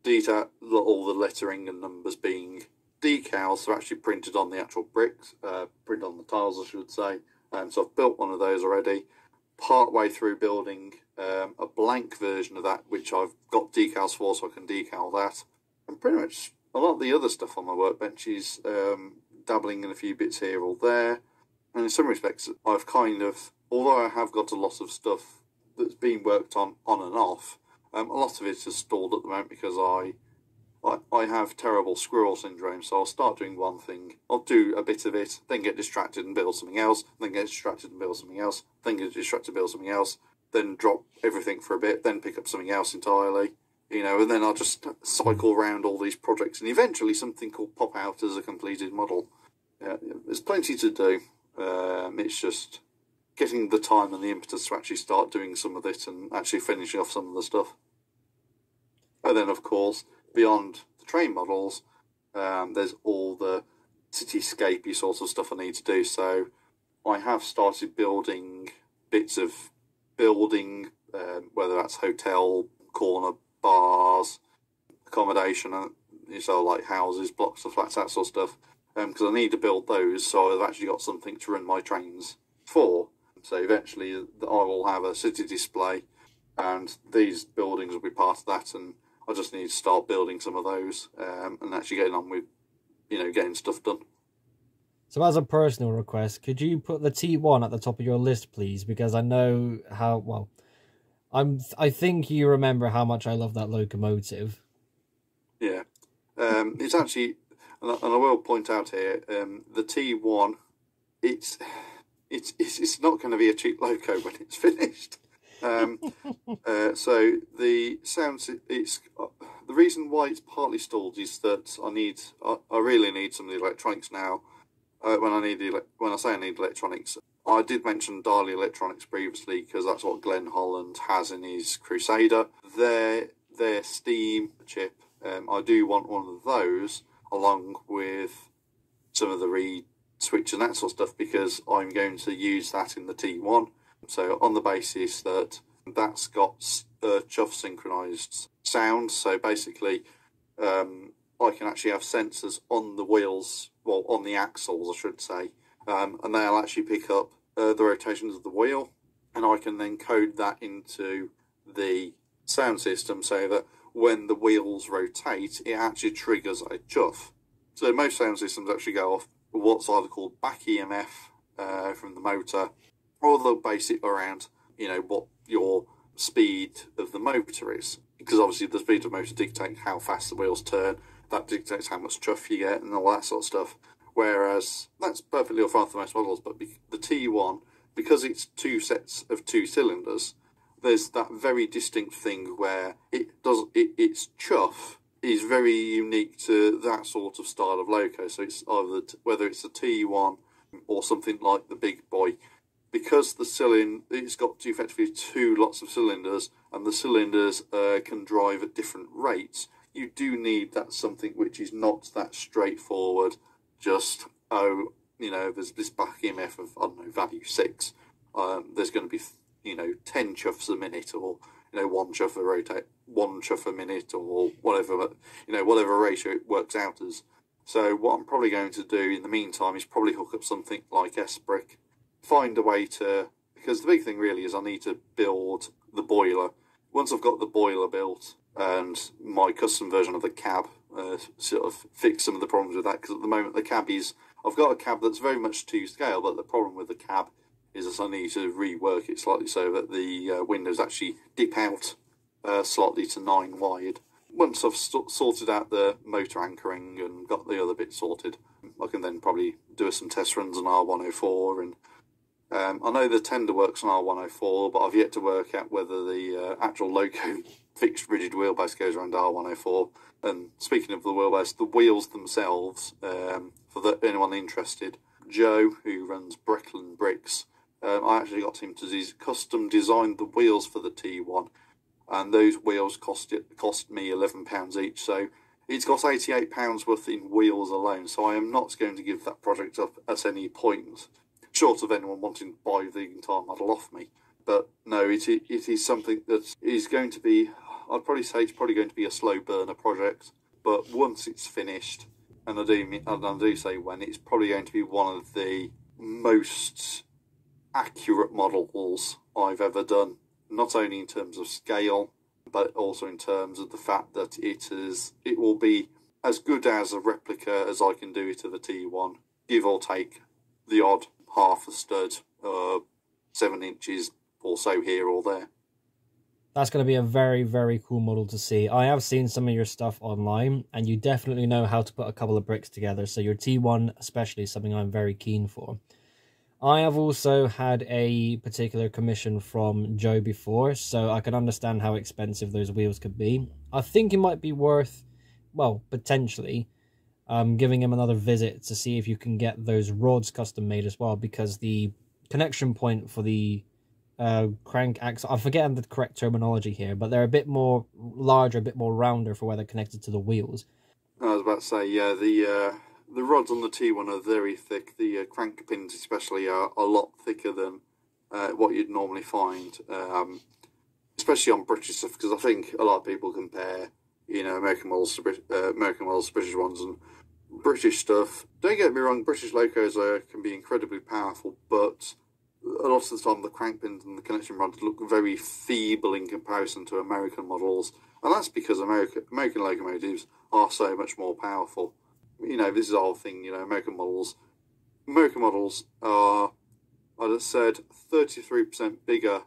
S2: detail all the lettering and numbers being decals, they're actually printed on the actual bricks, uh, printed on the tiles, I should say. Um, so I've built one of those already. Part way through building um, a blank version of that, which I've got decals for, so I can decal that. And pretty much a lot of the other stuff on my workbench is um, dabbling in a few bits here or there. And in some respects, I've kind of, although I have got a lot of stuff that's been worked on on and off, um, a lot of it is stalled at the moment because I I, have terrible squirrel syndrome, so I'll start doing one thing, I'll do a bit of it, then get distracted and build something else, then get distracted and build something else, then get distracted and build something else, then drop everything for a bit, then pick up something else entirely, you know, and then I'll just cycle around all these projects, and eventually something will pop out as a completed model. Yeah, there's plenty to do. Um, it's just getting the time and the impetus to actually start doing some of it and actually finishing off some of the stuff. And then, of course, beyond the train models, um, there's all the cityscapey sort of stuff I need to do. So I have started building bits of building, um, whether that's hotel, corner bars, accommodation, you so like houses, blocks of flats, that sort of stuff. Because um, I need to build those, so I've actually got something to run my trains for. So eventually, I will have a city display, and these buildings will be part of that. And I just need to start building some of those um, and actually getting on with, you know, getting stuff done.
S1: So, as a personal request, could you put the T1 at the top of your list, please? Because I know how well. I'm. I think you remember how much I love that locomotive.
S2: Yeah, um, it's actually, and I, and I will point out here, um, the T1. It's it's it's, it's not going to be a cheap loco when it's finished. Um, uh, so the sounds it's uh, the reason why it's partly stalled is that I need I, I really need some of the electronics now. Uh, when I need the, when I say I need electronics, I did mention Dallee Electronics previously because that's what Glenn Holland has in his Crusader. Their their Steam chip, um, I do want one of those along with some of the reed switch and that sort of stuff because I'm going to use that in the T1. So on the basis that that's got uh, chuff synchronized sound, so basically um, I can actually have sensors on the wheels, well on the axles I should say, um, and they'll actually pick up uh, the rotations of the wheel, and I can then code that into the sound system so that when the wheels rotate, it actually triggers a chuff. So most sound systems actually go off what's either called back EMF uh, from the motor, or they'll base it around, you know, what your speed of the motor is. Because obviously the speed of the motor dictates how fast the wheels turn, that dictates how much chuff you get, and all that sort of stuff. Whereas that's perfectly all fine for most models, but the T1, because it's two sets of two cylinders, there's that very distinct thing where it does it, its chuff is very unique to that sort of style of loco. So it's either whether it's a T1 or something like the big boy, because the cylinder it's got effectively two lots of cylinders, and the cylinders uh, can drive at different rates. You do need that something which is not that straightforward. Just oh, you know, there's this back EMF of I don't know value six. Um, there's going to be you know ten chuffs a minute or you know one chuff a rotate one chuff a minute or whatever you know whatever ratio it works out as. So what I'm probably going to do in the meantime is probably hook up something like SBrick, find a way to because the big thing really is I need to build the boiler. Once I've got the boiler built and my custom version of the cab, uh, sort of fix some of the problems with that because at the moment the cab is I've got a cab that's very much to scale, but the problem with the cab is that I need to rework it slightly so that the uh, windows actually dip out uh, slightly to 9 wide. Once I've st- sorted out the motor anchoring and got the other bit sorted, I can then probably do some test runs on R104. And um, I know the tender works on R104, but I've yet to work out whether the uh, actual loco fixed rigid wheelbase goes around R104. And speaking of the wheelbase, the wheels themselves, um, for the, anyone interested, Joe, who runs Breckland Bricks, um, I actually got him to custom design the wheels for the T1, and those wheels cost it cost me eleven pounds each. So it's got eighty eight pounds worth in wheels alone. So I am not going to give that project up at any point, short of anyone wanting to buy the entire model off me. But no, it it is something that is going to be. I'd probably say it's probably going to be a slow burner project. But once it's finished, and I do and I do say when, it's probably going to be one of the most accurate models I've ever done, not only in terms of scale, but also in terms of the fact that it is it will be as good as a replica as I can do it of the T1, give or take the odd half a stud, uh, seven inches or so here or there.
S1: That's going to be a very, very cool model to see. I have seen some of your stuff online, and you definitely know how to put a couple of bricks together. So, your T1, especially, is something I'm very keen for. I have also had a particular commission from Joe before, so I can understand how expensive those wheels could be. I think it might be worth, well, potentially, um, giving him another visit to see if you can get those rods custom made as well, because the connection point for the uh, crank axle, I'm forgetting the correct terminology here, but they're a bit more larger, a bit more rounder for where they're connected to the wheels.
S2: I was about to say, yeah, the uh, the rods on the T1 are very thick. The uh, crank pins, especially, are a lot thicker than uh, what you'd normally find, um, especially on British stuff. Because I think a lot of people compare, you know, American models uh, American models British ones, and British stuff. Don't get me wrong, British locos can be incredibly powerful, but a lot of the time the crank pins and the connection rods look very feeble in comparison to American models, and that's because American American locomotives are so much more powerful you know, this is whole thing, you know, American models. American models are, as I said, 33% bigger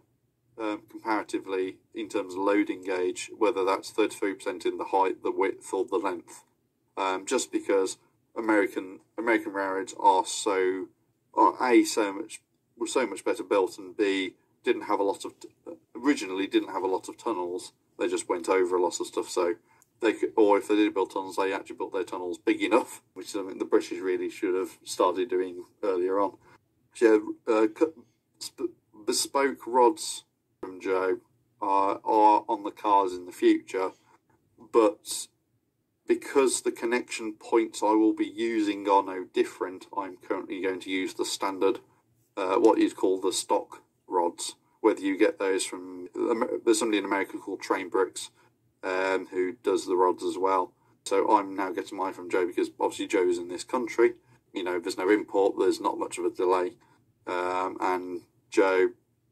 S2: um, comparatively in terms of loading gauge, whether that's 33% in the height, the width, or the length. Um, just because American American railroads are so, are a so much were so much better built, and B didn't have a lot of originally didn't have a lot of tunnels. They just went over a lot of stuff. So they could, or if they did build tunnels, they actually built their tunnels big enough, which is something the British really should have started doing earlier on. So, yeah, uh, bespoke rods from Joe are, are on the cars in the future, but because the connection points I will be using are no different, I'm currently going to use the standard, uh, what you'd call the stock rods. Whether you get those from, there's somebody in America called Train Bricks um, who does the rods as well. So I'm now getting mine from Joe because obviously Joe's in this country. You know, there's no import, there's not much of a delay. Um, and Joe,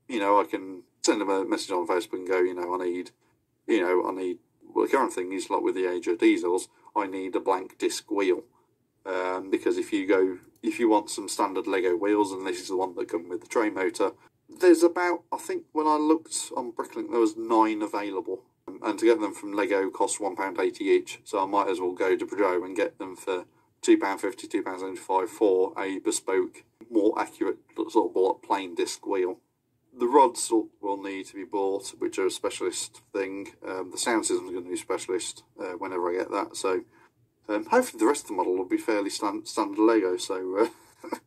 S2: you know, I can send them a message on Facebook and go, you know, I need, you know, I need, well, the current thing is like with the age of diesels, I need a blank disc wheel. Um, because if you go, if you want some standard Lego wheels, and this is the one that come with the train motor, there's about, I think when I looked on Bricklink, there was nine available and to get them from Lego costs £1.80 each. So I might as well go to Peugeot and get them for £2.50, £2.75 for a bespoke, more accurate sort of plain disc wheel. The rods will need to be bought, which are a specialist thing. Um, the sound system is going to be specialist uh, whenever I get that. So um, hopefully the rest of the model will be fairly stand- standard Lego. So uh,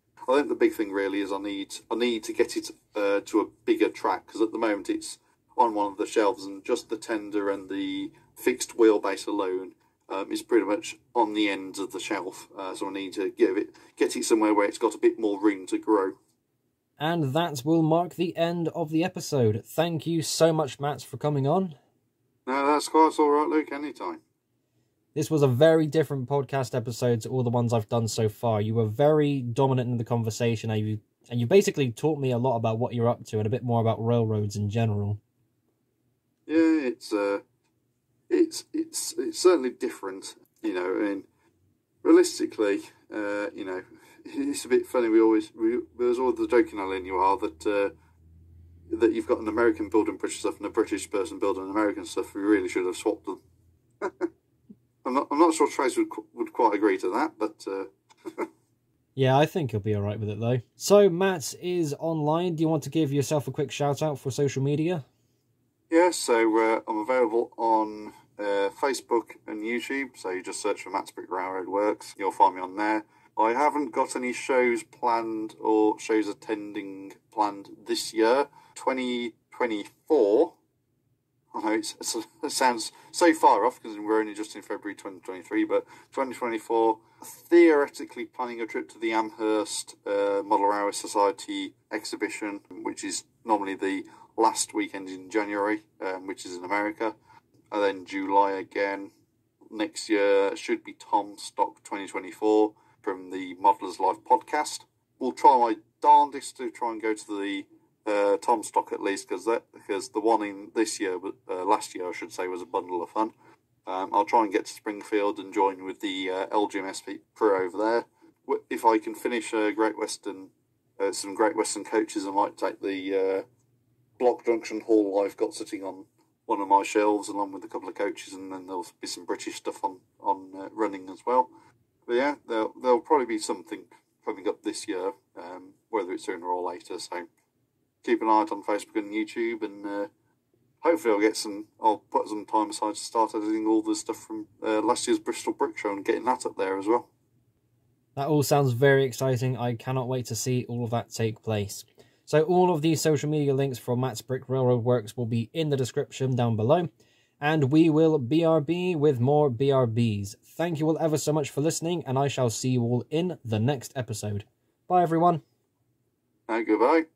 S2: I think the big thing really is I need I need to get it uh, to a bigger track because at the moment it's on one of the shelves, and just the tender and the fixed wheelbase alone um, is pretty much on the ends of the shelf. Uh, so I need to give it get it somewhere where it's got a bit more room to grow.
S1: And that will mark the end of the episode. Thank you so much, Matt, for coming on.
S2: No, that's quite all right, Luke. Anytime.
S1: This was a very different podcast episode to all the ones I've done so far. You were very dominant in the conversation, and you and you basically taught me a lot about what you're up to and a bit more about railroads in general
S2: yeah, it's uh, it's it's it's certainly different. You know, and realistically, uh, you know, it's a bit funny. We always we, there's all the joking Alan you are that uh, that you've got an American building British stuff and a British person building American stuff. We really should have swapped them. I'm not I'm not sure Trace would would quite agree to that, but. Uh,
S1: yeah, I think he'll be all right with it though. So Matt is online. Do you want to give yourself a quick shout out for social media?
S2: Yeah, so uh, I'm available on uh, Facebook and YouTube. So you just search for Matt's Brick Railroad Works. You'll find me on there. I haven't got any shows planned or shows attending planned this year. 2024. I know it's, it sounds so far off because we're only just in February 2023, but 2024, theoretically planning a trip to the Amherst uh, Model Railway Society exhibition, which is normally the last weekend in January, um, which is in America, and then July again. Next year should be Tom Stock 2024 from the Modelers Live podcast. We'll try my darndest to try and go to the uh, Tom Stock at least because that because the one in this year, uh, last year I should say, was a bundle of fun. Um, I'll try and get to Springfield and join with the uh, LGMSP crew over there. If I can finish uh, Great Western, uh, some Great Western coaches, I might take the uh, Block Junction Hall I've got sitting on one of my shelves along with a couple of coaches, and then there'll be some British stuff on on uh, running as well. But yeah, there'll there'll probably be something coming up this year, um, whether it's sooner or later. So keep an eye out on Facebook and YouTube, and uh, hopefully I'll get some. I'll put some time aside to start editing all the stuff from uh, last year's Bristol Brick Show and getting that up there as well.
S1: That all sounds very exciting. I cannot wait to see all of that take place. So all of these social media links for Matt's Brick Railroad Works will be in the description down below. And we will BRB with more BRBs. Thank you all ever so much for listening, and I shall see you all in the next episode. Bye, everyone.
S2: Hi, goodbye.